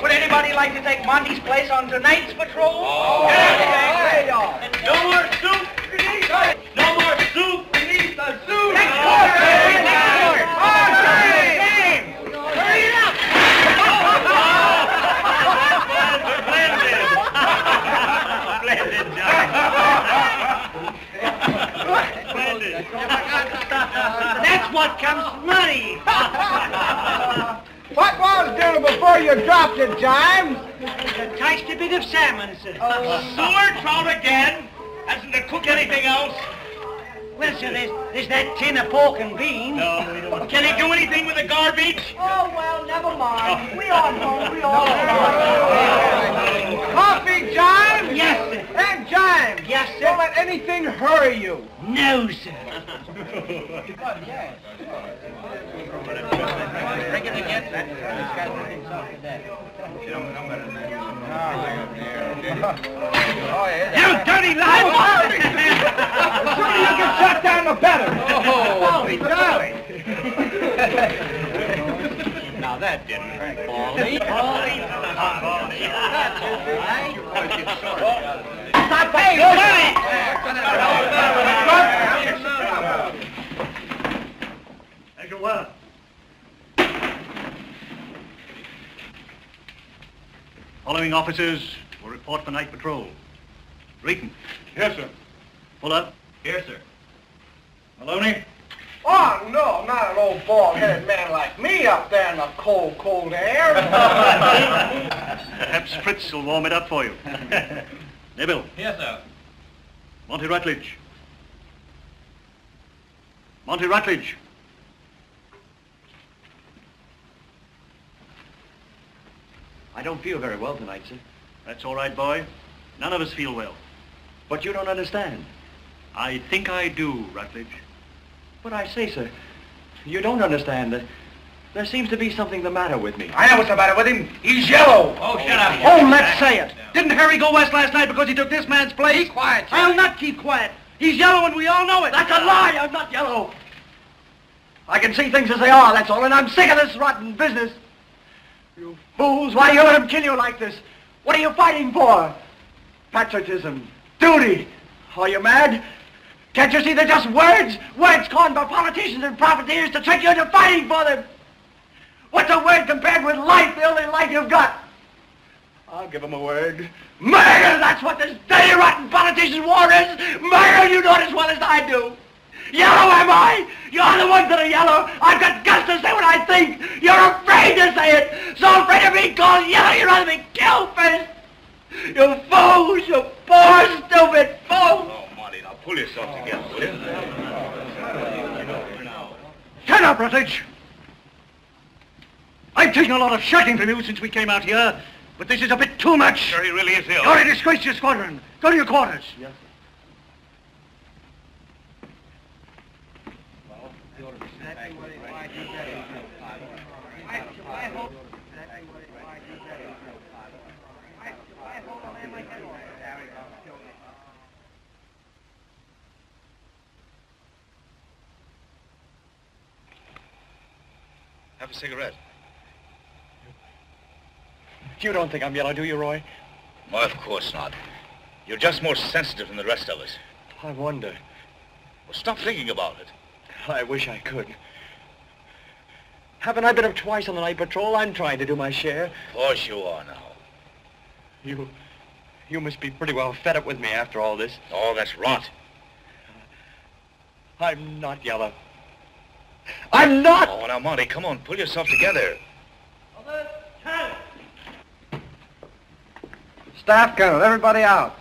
Would anybody like to take Monty's place on tonight's patrol? Oh. No more soup beneath the... No more soup beneath the soup! That's what comes money. What was dinner before you dropped it, Jimes? A tasty bit of salmon, sir. Sewer trout again? Hasn't the cook anything else? Well, sir, there's, there's that tin of pork and beans. No, we don't. Can he do anything with the garbage? Oh, well, never mind. We are home. we all Coffee, Jimes? Yes, sir. Hey, Jimes. Yes, sir. Don't let anything hurry you. No, sir. You dirty lie! the sooner you get shot down, the better. Oh. Now that didn't hurt. Baldy, Baldy. Stop Hey, you. Following officers will report for night patrol. Reeton. Yes, sir. Fuller. Here, sir. Maloney. Oh, no, not an old bald-headed man like me up there in the cold, cold air. Perhaps Fritz will warm it up for you. Neville. Yes, sir. Monty Rutledge. Monty Rutledge. I don't feel very well tonight, sir. That's all right, boy. None of us feel well. But you don't understand. I think I do, Rutledge. But I say, sir, you don't understand. There- There seems to be something the matter with me. I know what's the matter with him. He's yellow. Oh, shut up. Oh, let's say it. Didn't Harry go west last night because he took this man's place? Be quiet, I'll not keep quiet. He's yellow and we all know it. That's a lie! I'm not yellow. I can see things as they are, that's all, and I'm sick of this rotten business. You fools, why do you let him kill you like this? What are you fighting for? Patriotism, duty. Are you mad? Can't you see they're just words? Words coined by politicians and profiteers to trick you into fighting for them. What's a word compared with life, the only life you've got? I'll give 'em a word. Murder! That's what this dirty, rotten politician's war is! Murder! You know it as well as I do! Yellow am I? You're the ones that are yellow! I've got guts to say what I think! You're afraid to say it! So afraid of being called yellow, you'd rather be killed first! You fools! You poor, stupid fools! Oh, Monty, now pull yourself together, will you? Shut up, Rutledge! I've taken a lot of shouting from you since we came out here, but this is a bit too much. Sure, he really is ill. You're a disgrace to your squadron. Go to your quarters. Yes, Have a cigarette. You don't think I'm yellow, do you, Roy? Why, of course not. You're just more sensitive than the rest of us. I wonder. Well, stop thinking about it. I wish I could. Haven't I been up twice on the night patrol? I'm trying to do my share. Of course you are now. You... You must be pretty well fed up with me after all this. Oh, that's rot. I'm not yellow. I'm not! Oh, now, Monty, come on. Pull yourself together. Staff Colonel, everybody out.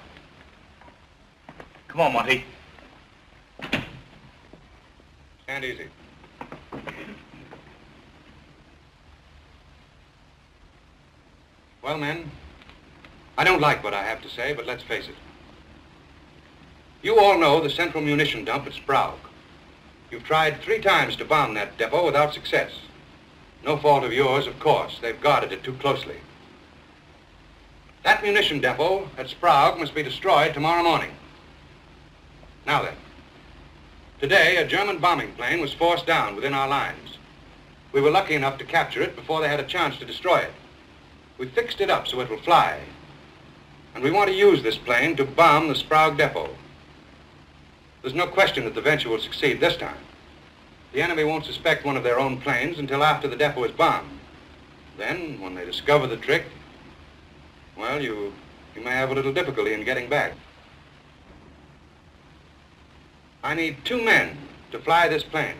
Come on, Monty. Stand easy. Well, men, I don't like what I have to say, but let's face it. You all know the central munition dump at Sprague. You've tried three times to bomb that depot without success. No fault of yours, of course. They've guarded it too closely. That munition depot at Sprague must be destroyed tomorrow morning. Now then, today a German bombing plane was forced down within our lines. We were lucky enough to capture it before they had a chance to destroy it. We fixed it up so it will fly. And we want to use this plane to bomb the Sprague depot. There's no question that the venture will succeed this time. The enemy won't suspect one of their own planes until after the depot is bombed. Then, when they discover the trick, well, you, you may have a little difficulty in getting back. I need two men to fly this plane.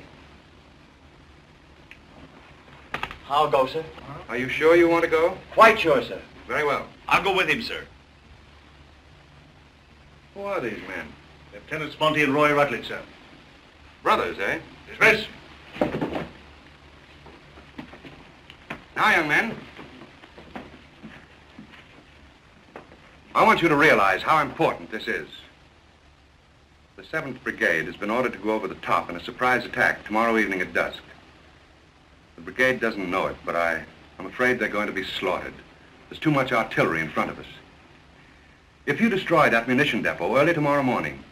I'll go, sir. Are you sure you want to go? Quite sure, sir. Very well. I'll go with him, sir. Who are these men? Lieutenant Monty and Roy Rutledge, sir. Brothers, eh? Dismiss. Now, young men, I want you to realize how important this is. The 7th Brigade has been ordered to go over the top in a surprise attack tomorrow evening at dusk. The brigade doesn't know it, but I, I'm afraid they're going to be slaughtered. There's too much artillery in front of us. If you destroy that munition depot early tomorrow morning,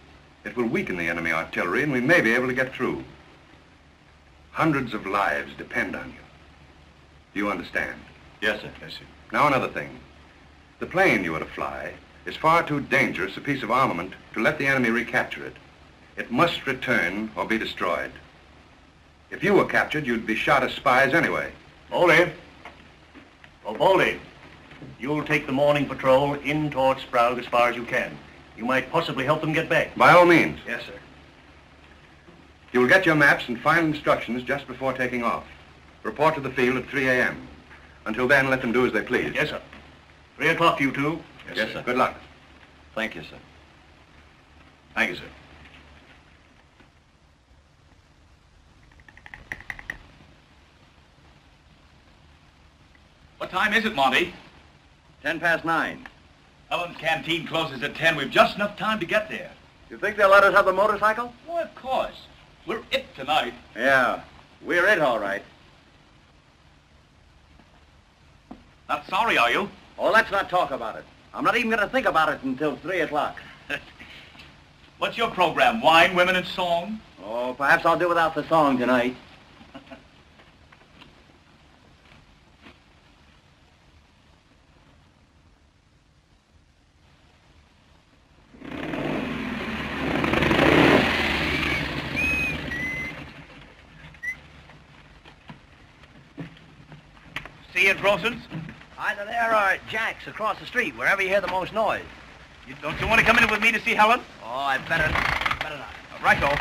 it will weaken the enemy artillery and we may be able to get through. Hundreds of lives depend on you. Do you understand? Yes, sir. Yes, sir. Now another thing. The plane you are to fly is far too dangerous a piece of armament to let the enemy recapture it. It must return or be destroyed. If you were captured, you'd be shot as spies anyway. Baldy. Oh, Baldy. You'll take the morning patrol in towards Sprague as far as you can. You might possibly help them get back. By all means. Yes, sir. You will get your maps and final instructions just before taking off. Report to the field at 3 a.m. Until then, let them do as they please. Yes, sir. Three o'clock, you two. Yes, sir. Good luck. Thank you, sir. Thank you, sir. What time is it, Monty? Ten past nine. Helen's canteen closes at 10. We've just enough time to get there. You think they'll let us have the motorcycle? Why, of course. We're it tonight. Yeah, we're it, all right. Not sorry, are you? Oh, let's not talk about it. I'm not even going to think about it until three o'clock. What's your program? Wine, women, and song? Oh, perhaps I'll do without the song tonight. See you at Broson's? Either there or Jack's across the street, wherever you hear the most noise. You, don't you want to come in with me to see Helen? Oh, I better, better not. Righto.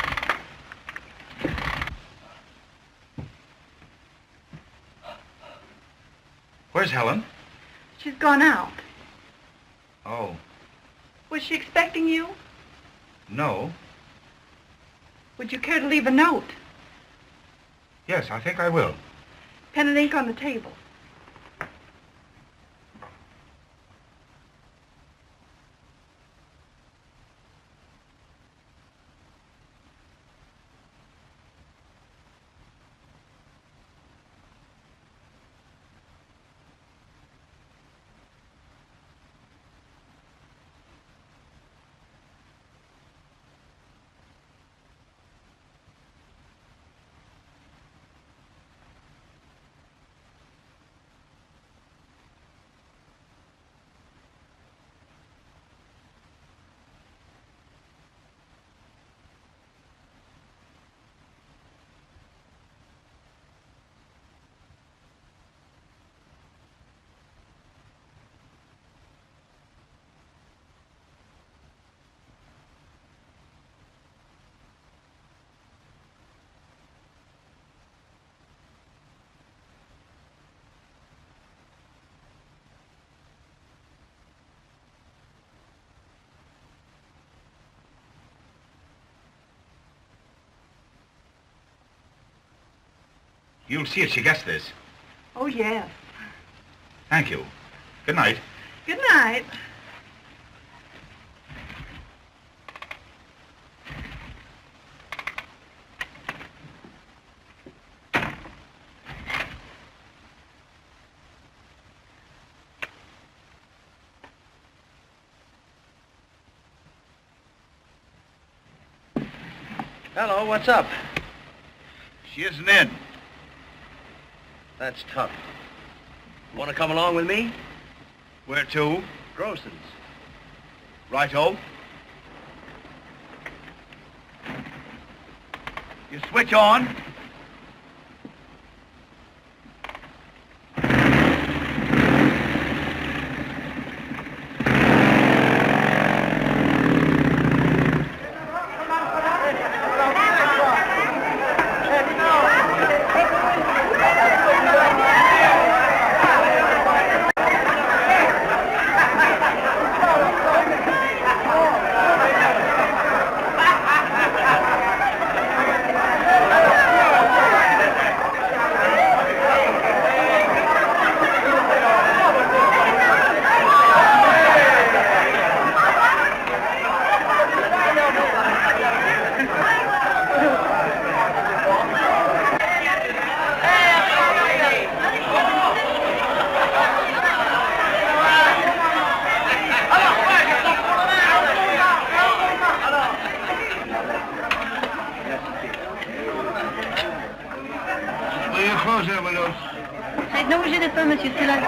Where's Helen? She's gone out. Oh, Was she expecting you? no. Would you care to leave a note? Yes, I think I will. Pen and ink on the table. You'll see if she gets this. Oh, yes. Thank you. Good night. Good night. Hello, what's up? She isn't in. That's tough. Want to come along with me? Where to? Grosson's. Righto. You switch on. Veuillez closer, Willows. N'obligé de pas, monsieur, c'est la vie.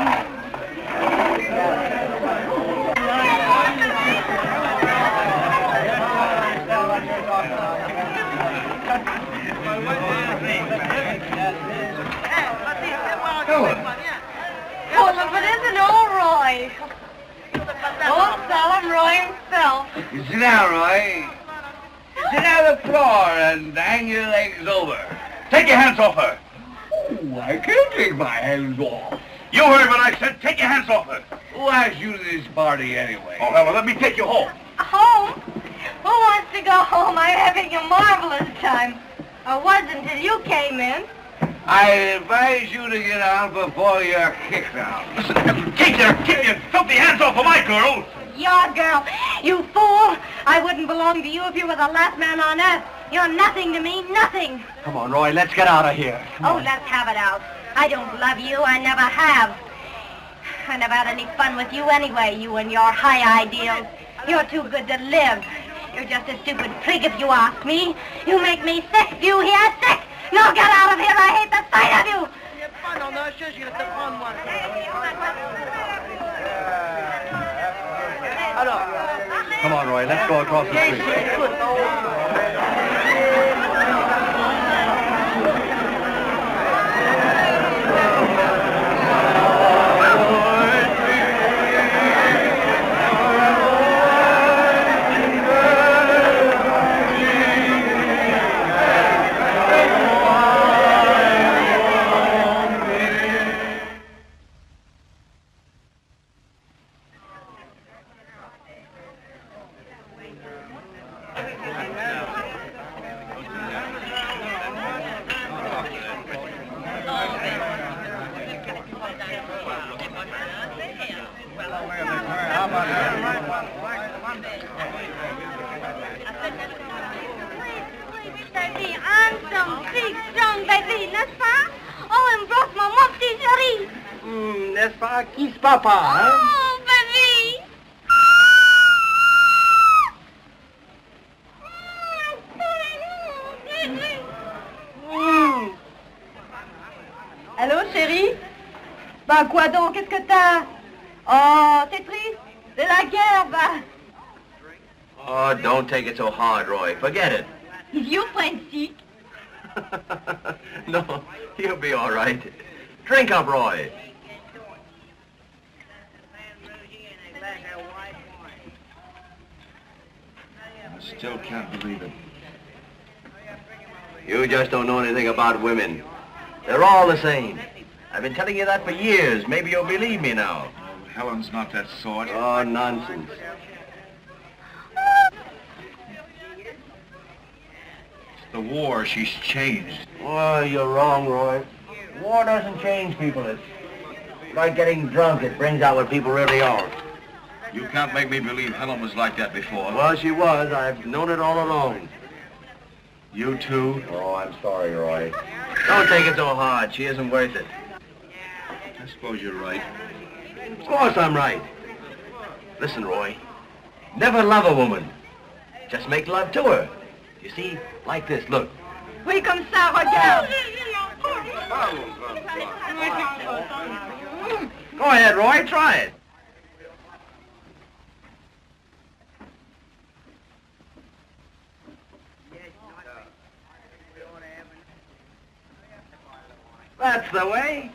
Oh, but isn't all Oh, Roy? Don't him, Roy himself. Sit down, Roy. Sit down on the floor and hang your legs over. Take your hands off her. Oh, I can't take my hands off. You heard what I said. Take your hands off her. Who asked you to this party anyway? Oh, well, let me take you home. Home? Who wants to go home? I'm having a marvelous time. I wasn't until you came in. I advise you to get out before you're kicked out. Take your, keep your filthy hands off of my girl. Your girl. You fool. I wouldn't belong to you if you were the last man on earth. You're nothing to me, nothing. Come on, Roy, let's get out of here. oh, let's have it out. I don't love you. I never have. I never had any fun with you anyway, you and your high ideals. You're too good to live. You're just a stupid prig if you ask me. You make me sick. You hear? Sick. Now get out of here. I hate the sight of you. Come on, Roy, let's go across the street. Bah, quoi donc? Qu'est-ce que t'as? Oh, t'es triste? C'est la guerre, bah. Oh, don't take it so hard, Roy. Forget it. Is your friend sick? no, he'll be all right. Drink up, Roy. I still can't believe it. You just don't know anything about women. They're all the same. I've been telling you that for years. Maybe you'll believe me now. Helen's not that sort. Oh, nonsense. The war, she's changed. Oh, you're wrong, Roy. War doesn't change people. It's like getting drunk. It brings out what people really are. You can't make me believe Helen was like that before. Well, she was. I've known it all along. You too? Oh, I'm sorry, Roy. Don't take it so hard. She isn't worth it. I suppose you're right. Of course I'm right. Listen, Roy. Never love a woman. Just make love to her. You see, like this, look. Oui, comme ça, regarde. Go ahead, Roy, try it. That's the way.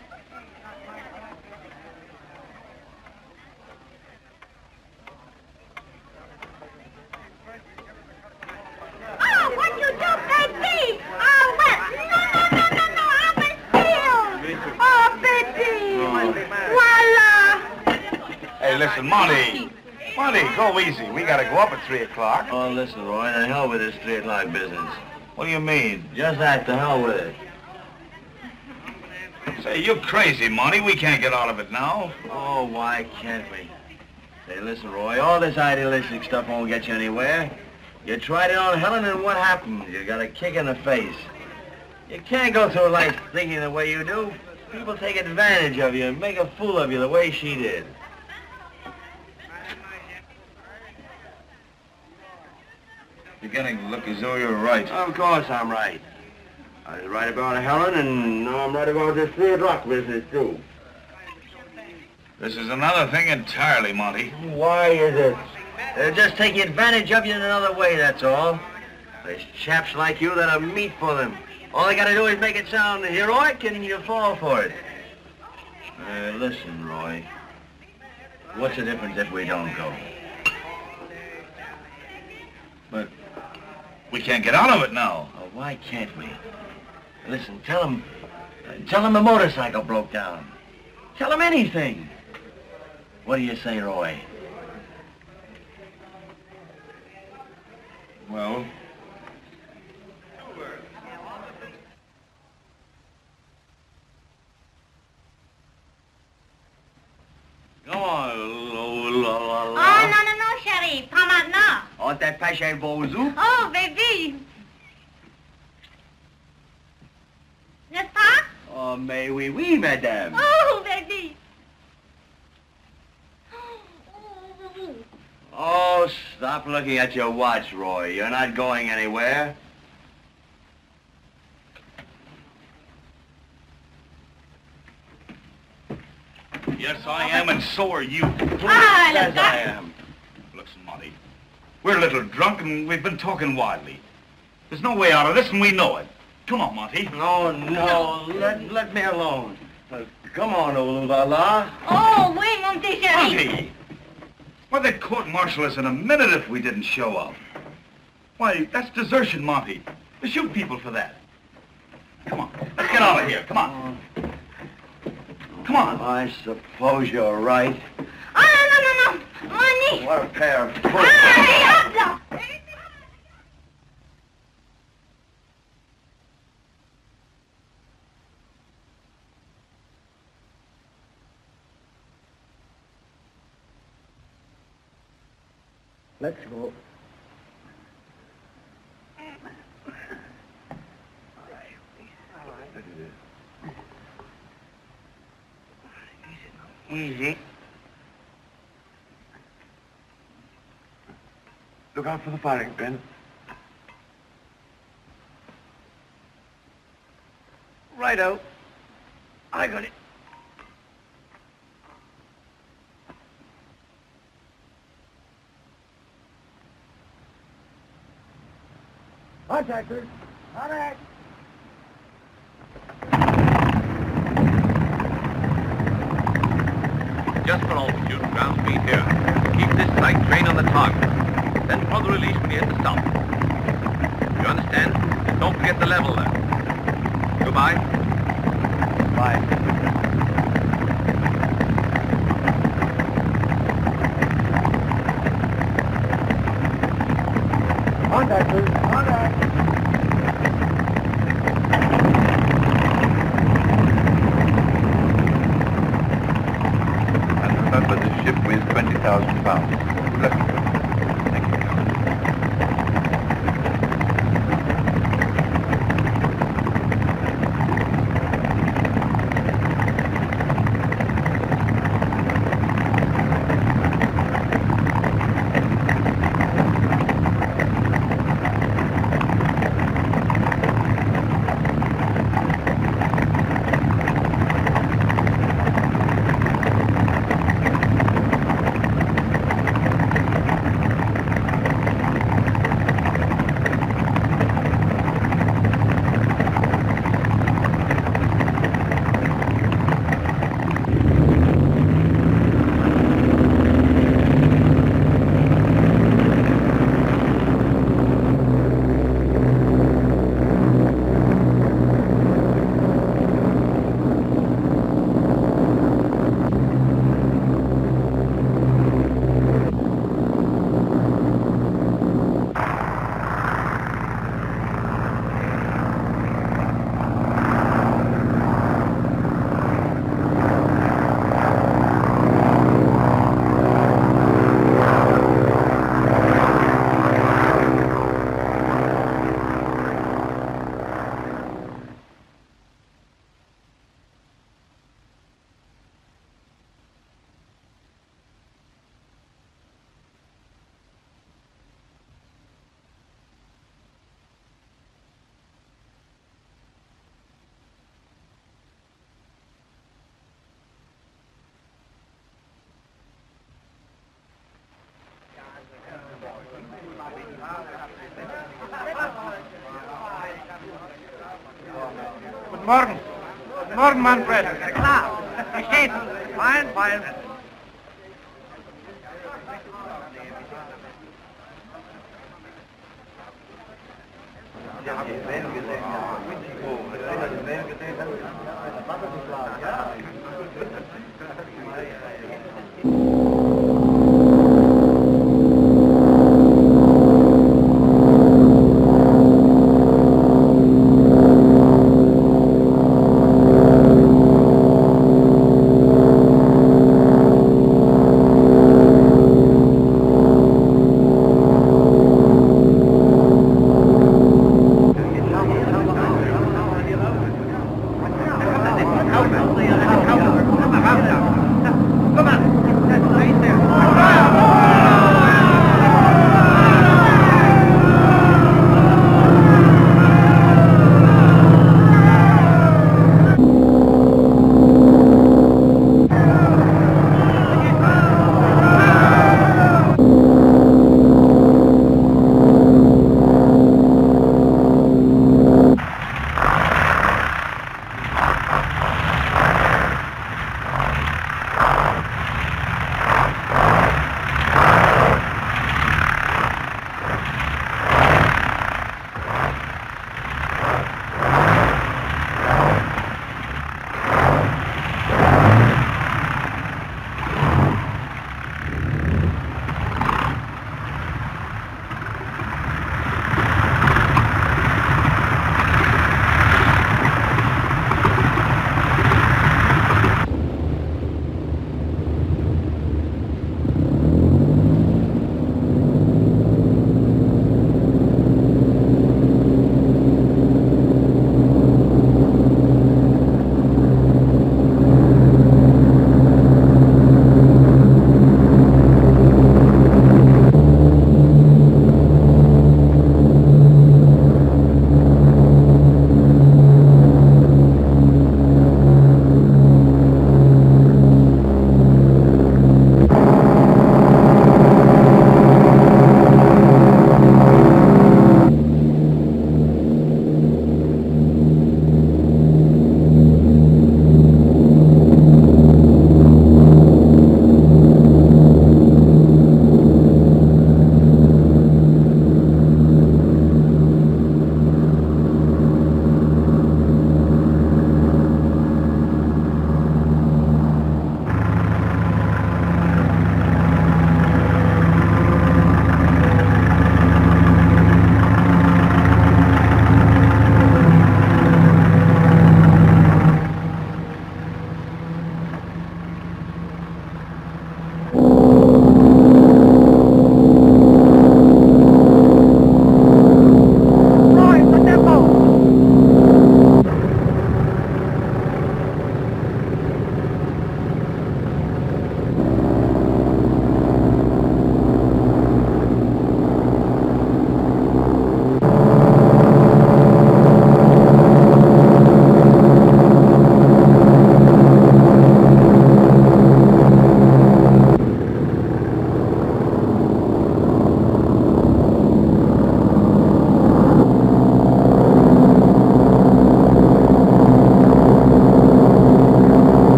Oh, what you do, baby? Oh, what? No, no, no, no, no, I will steal. Oh, baby. Voila. Hey, listen, Monty. Monty, go easy. We gotta go up at 3 o'clock. Oh, listen, Roy, the hell with this three o'clock business. What do you mean? Just act the hell with it. Say, you're crazy, Monty. We can't get out of it now. Oh, why can't we? Say, listen, Roy, all this idealistic stuff won't get you anywhere. You tried it on Helen, and what happened? You got a kick in the face. You can't go through life thinking the way you do. People take advantage of you and make a fool of you the way she did. You're getting to look as though you're right. Of course I'm right. I was right about Helen, and now I'm right about this three o'clock business, too. This is another thing entirely, Monty. Why is it? They're just taking advantage of you in another way, that's all. There's chaps like you that are meat for them. All they gotta do is make it sound heroic and you fall for it. Uh, listen, Roy. What's the difference if we don't go? But we can't get out of it now. Oh, why can't we? Listen, tell them, tell them the motorcycle broke down. Tell them anything. What do you say, Roy? Well, Come on, la, la, la, Oh, non, non, non, chérie. Pas maintenant. On t'a pas chez vos zouk? Oh, baby. N'est-ce pas? Oh, mais oui, oui, madame. Oh, baby. Oh, stop looking at your watch, Roy. You're not going anywhere. Yes, I am, and so are you. Ah, Yes, le I am. Listen, Monty. We're a little drunk, and we've been talking wildly. There's no way out of this, and we know it. Come on, Monty. No, no, let, let me alone. Uh, come on, old la la. Oh, oui, mon petit chéri. Monty! Why, they'd court-martial us in a minute if we didn't show up. Why, that's desertion, Monty. They shoot people for that. Come on, let's get out of here. Come on. Come on. I suppose you're right. Ah, oh, non, non, non, non. Money. What a pair of hop ah, là. Let's go. Easy. Look out for the firing pin. Righto. I got it. Contactors. Contact. Just for altitude, ground speed here. Keep this tight, train on the target. Then pull the release when you hit the stop. You understand? And don't forget the level there. Goodbye. Bye. Contact.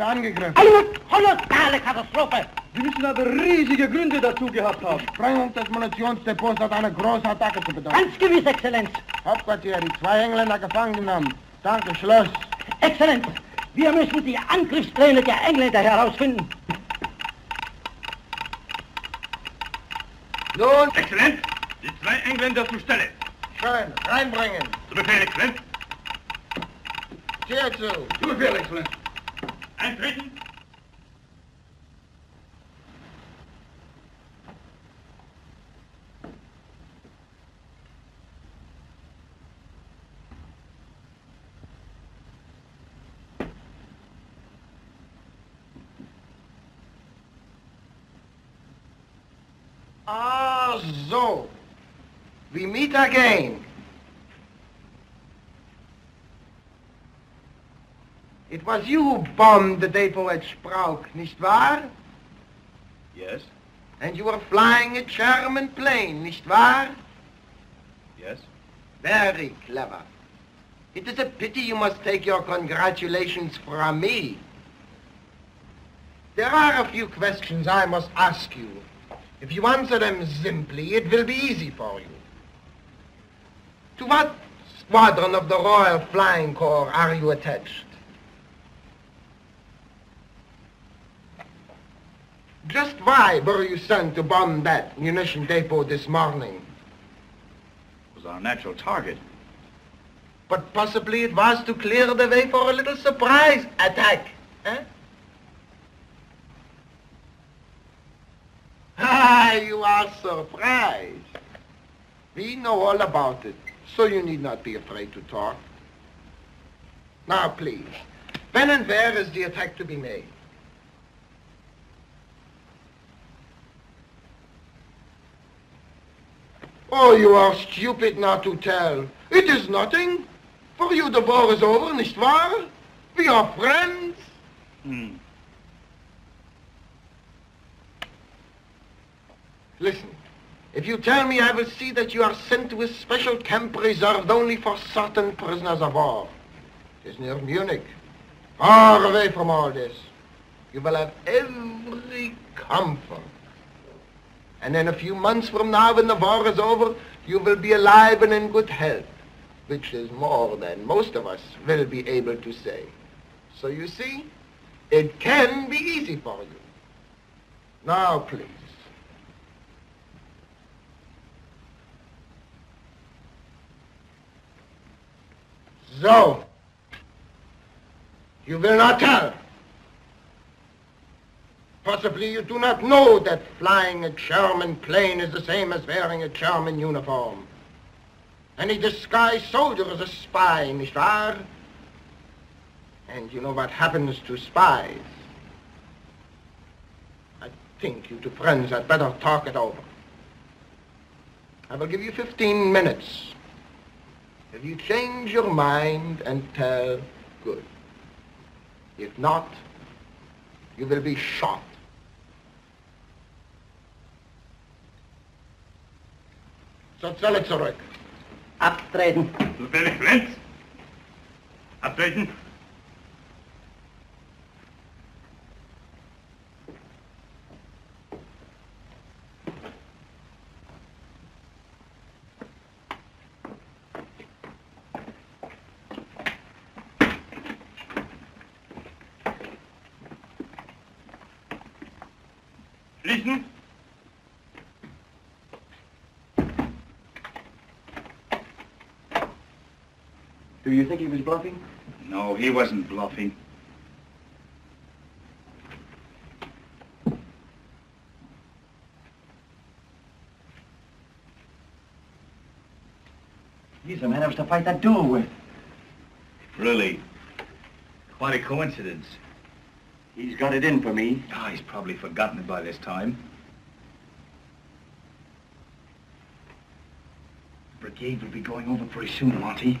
Angegriffen. Eine kolossale Katastrophe. Sie müssen aber riesige Gründe dazu gehabt haben. Sprengung des Munitionsdepots hat eine große Attacke zu bedeuten. Ganz gewiss, Exzellenz. Hauptquartier, die zwei Engländer gefangen genommen. Danke, Schluss. Exzellenz, wir müssen die Angriffspläne der Engländer herausfinden. Was you who bombed the depot at Sprauk, nicht wahr? Yes, And you were flying a German plane, nicht wahr? yes. Very clever. It is a pity you must take your congratulations from me. There are a few questions I must ask you. If you answer them simply, it will be easy for you. To what squadron of the Royal Flying Corps are you attached? Just why were you sent to bomb that munition depot this morning? It was our natural target. But possibly it was to clear the way for a little surprise attack. Eh? Ah, you are surprised. We know all about it, so you need not be afraid to talk. Now, please, when and where is the attack to be made? Oh, you are stupid not to tell. It is nothing. For you the war is over, nicht wahr? We are friends. Hmm. Listen, if you tell me, I will see that you are sent to a special camp reserved only for certain prisoners of war. It is near Munich, far away from all this. You will have every comfort. And in a few months from now, when the war is over, you will be alive and in good health, which is more than most of us will be able to say. So you see, it can be easy for you. Now, please. So, you will not tell. Possibly you do not know that flying a German plane is the same as wearing a German uniform. Any disguised soldier is a spy, nicht wahr? And you know what happens to spies. I think you two friends had better talk it over. I will give you 15 minutes. If you change your mind and tell, good. If not, you will be shot. Soziale zurück. Abtreten. Zufällig Lenz? Abtreten. Do you think he was bluffing? No, he wasn't bluffing. He's the man I was to fight that duel with. Really, quite a coincidence. He's got it in for me. Ah, he's probably forgotten it by this time. Brigade will be going over pretty soon, Monty.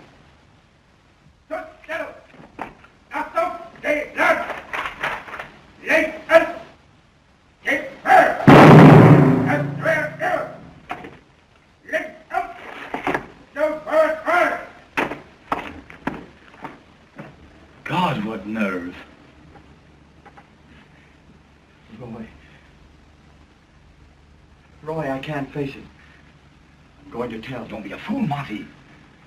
face it. I'm going to tell. Don't be a fool, Monty.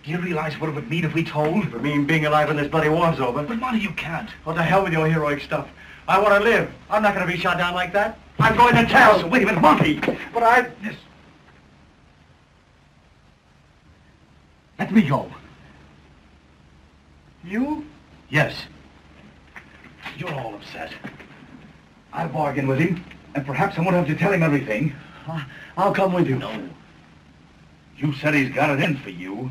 Do you realize what it would mean if we told? It would mean being alive when this bloody war's over. But, Monty, you can't. What the hell with your heroic stuff? I want to live. I'm not going to be shot down like that. I'm going to tell. So wait a minute, Monty. But I... Yes. Let me go. You? Yes. You're all upset. I'll bargain with him, and perhaps I won't have to tell him everything. I'll come with you. No. You said he's got it in for you.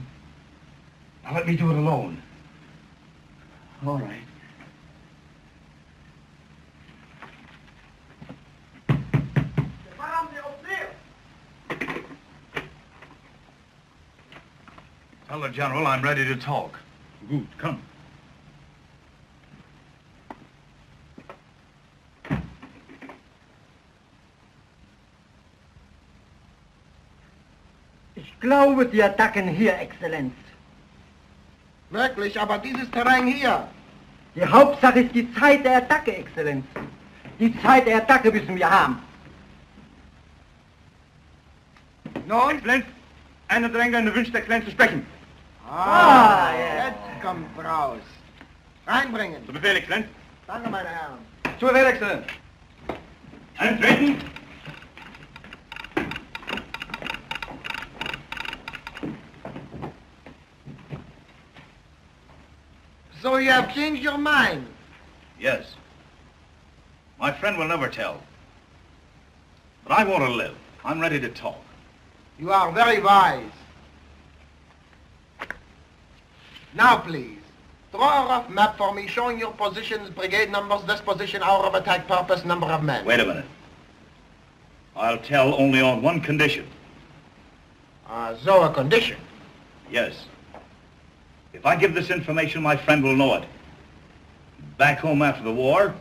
Now let me do it alone. All right. Tell the General I'm ready to talk. Good, come. Glaube, die attacken hier, Exzellenz. Wirklich, aber dieses Terrain hier. Die Hauptsache ist die Zeit der Attacke, Exzellenz. Die Zeit der Attacke müssen wir haben. Nun? Exzellenz, einer der Engländer wünscht Exzellenz zu sprechen. Ah, jetzt kommt raus. Reinbringen. Zu Befehl, Exzellenz. Danke, meine Herren. Zu Befehl, Exzellenz. Eintreten. So you have changed your mind? Yes. My friend will never tell. But I want to live. I'm ready to talk. You are very wise. Now, please, draw a rough map for me showing your positions, brigade numbers, disposition, hour of attack, purpose, number of men. Wait a minute. I'll tell only on one condition. Uh, so a condition. Yes. If I give this information, my friend will know it. Back home after the war,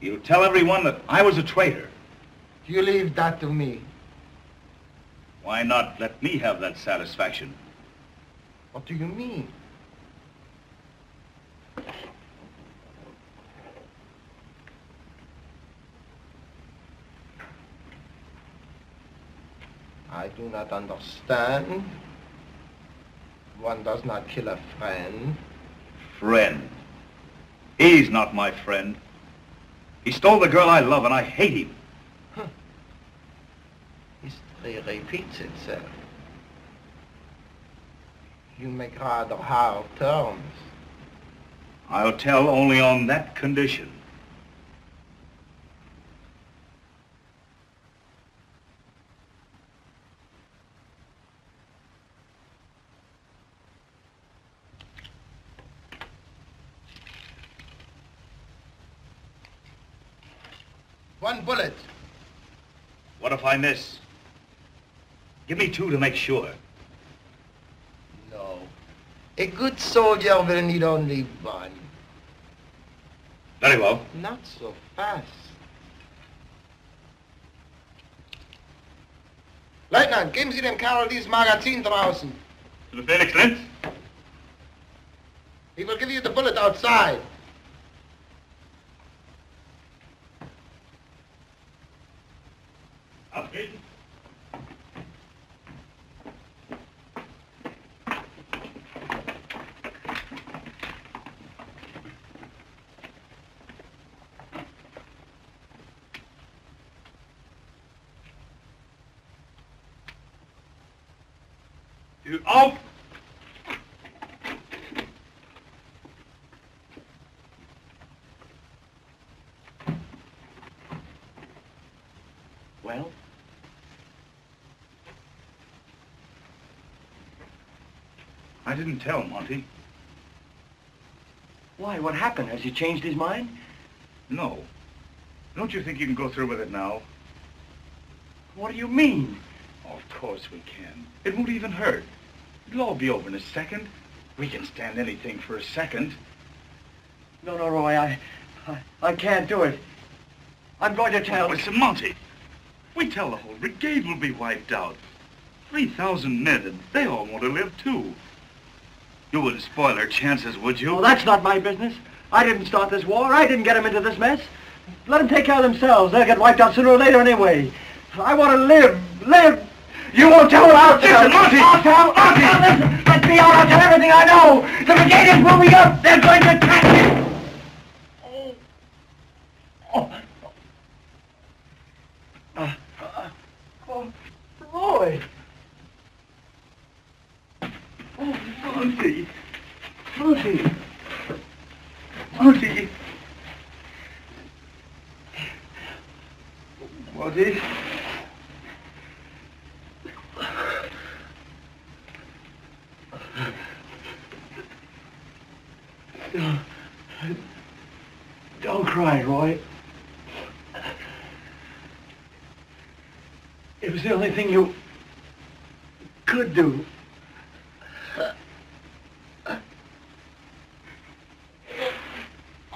he'll tell everyone that I was a traitor. You leave that to me. Why not let me have that satisfaction? What do you mean? I do not understand. One does not kill a friend. Friend. He's not my friend. He stole the girl I love, and I hate him. Huh. History repeats itself. You make rather hard terms. I'll tell only on that condition. One bullet. What if I miss? Give me two to make sure. No. A good soldier will need only one. Very well. Not so fast. Leutnant, geben Sie dem Kerl dieses Magazin draußen. Zu Befehl, Exzellenz. He will give you the bullet outside. Auftreten. Tür auf! Well? I didn't tell Monte. Why, what happened? Has he changed his mind? No. Don't you think you can go through with it now? What do you mean? Of course we can. It won't even hurt. It'll all be over in a second. We can stand anything for a second. No, no, Roy, I, I, I can't do it. I'm going to tell... Listen, Monte. We tell the whole brigade will be wiped out. 3,000 men, and they all want to live, too. You wouldn't spoil our chances, would you? Well, that's not my business. I didn't start this war. I didn't get them into this mess. Let them take care of themselves. They'll get wiped out sooner or later anyway. I want to live, live. You won't tell what I'll tell. Listen, Monte! I'll tell, I'll tell. Listen, let me out. I'll tell everything I know. The brigade is moving up. They're going to attack me. Oh. Uh, uh, oh, Roy. Oh, Monte. Monte. Monte. Monte. Don't, don't cry, Roy. It was the only thing you could do.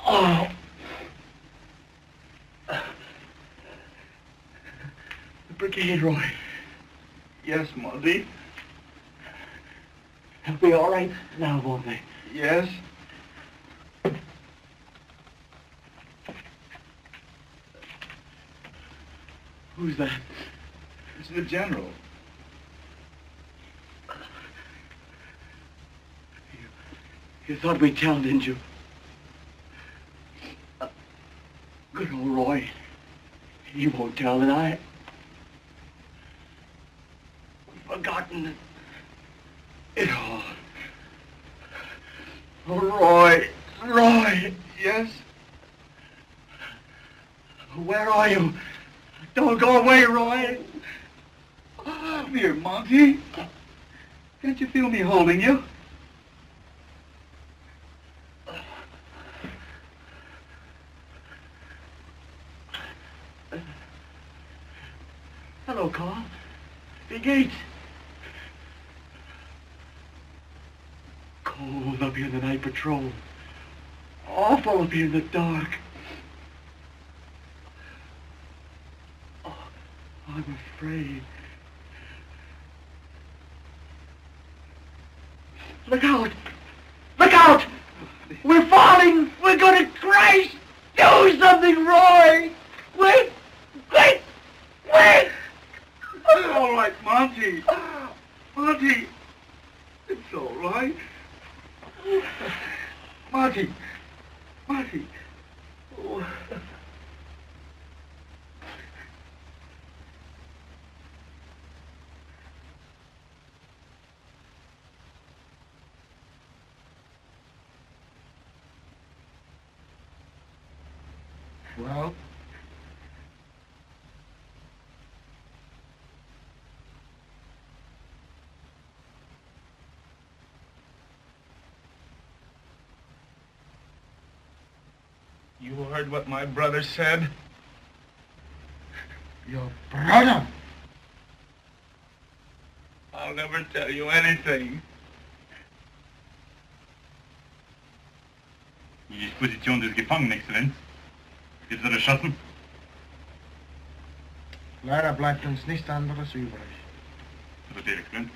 Oh. The brigade, Roy. Yes, Monte. They'll be all right now, won't they? Yes. Who's that? It's the general. You thought we'd tell, didn't you? Uh, good old Roy. He won't tell, and I... We've forgotten it all. Oh, Roy. Roy. Yes? Where are you? Don't go away, Roy. Come here, Monte. Can't you feel me holding you? Hello, The gates. Cold up here in the night patrol. Awful up here in the dark. Oh, I'm afraid. Look out! Look out! We're falling! We're gonna crash! Do something, Roy! Wait! Wait! Wait! All right, Monte. Monte. It's all right. Monte. Monte. Oh. Well? You heard what my brother said? Your brother? I'll never tell you anything. Die Disposition des Gefangenen, Exzellenz. Wird er erschossen? Leider bleibt uns nichts anderes übrig. Befehl, Exzellenz.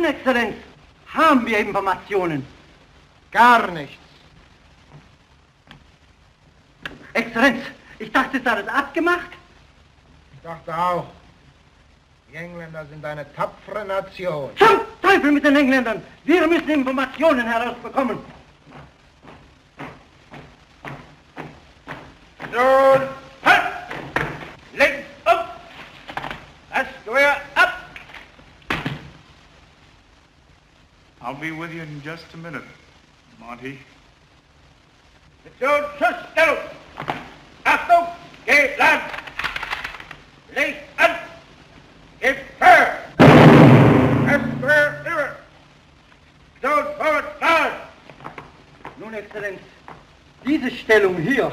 Nun, Exzellenz, haben wir Informationen. Gar nichts. Exzellenz, ich dachte, es sei alles abgemacht. Ich dachte auch. Die Engländer sind eine tapfere Nation. Zum Teufel mit den Engländern! Wir müssen Informationen herausbekommen. In just a minute, Monte. Beton zur Stellung! Achtung! Geht Land! Licht an! Gibt Feuer! Feuer über! Beton forward now! Nun, Exzellenz, diese Stellung hier.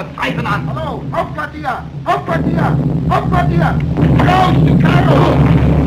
Sofort, greifen an! Hallo, Hauptquartier! Hauptquartier! Hauptquartier! Raus, du Karo!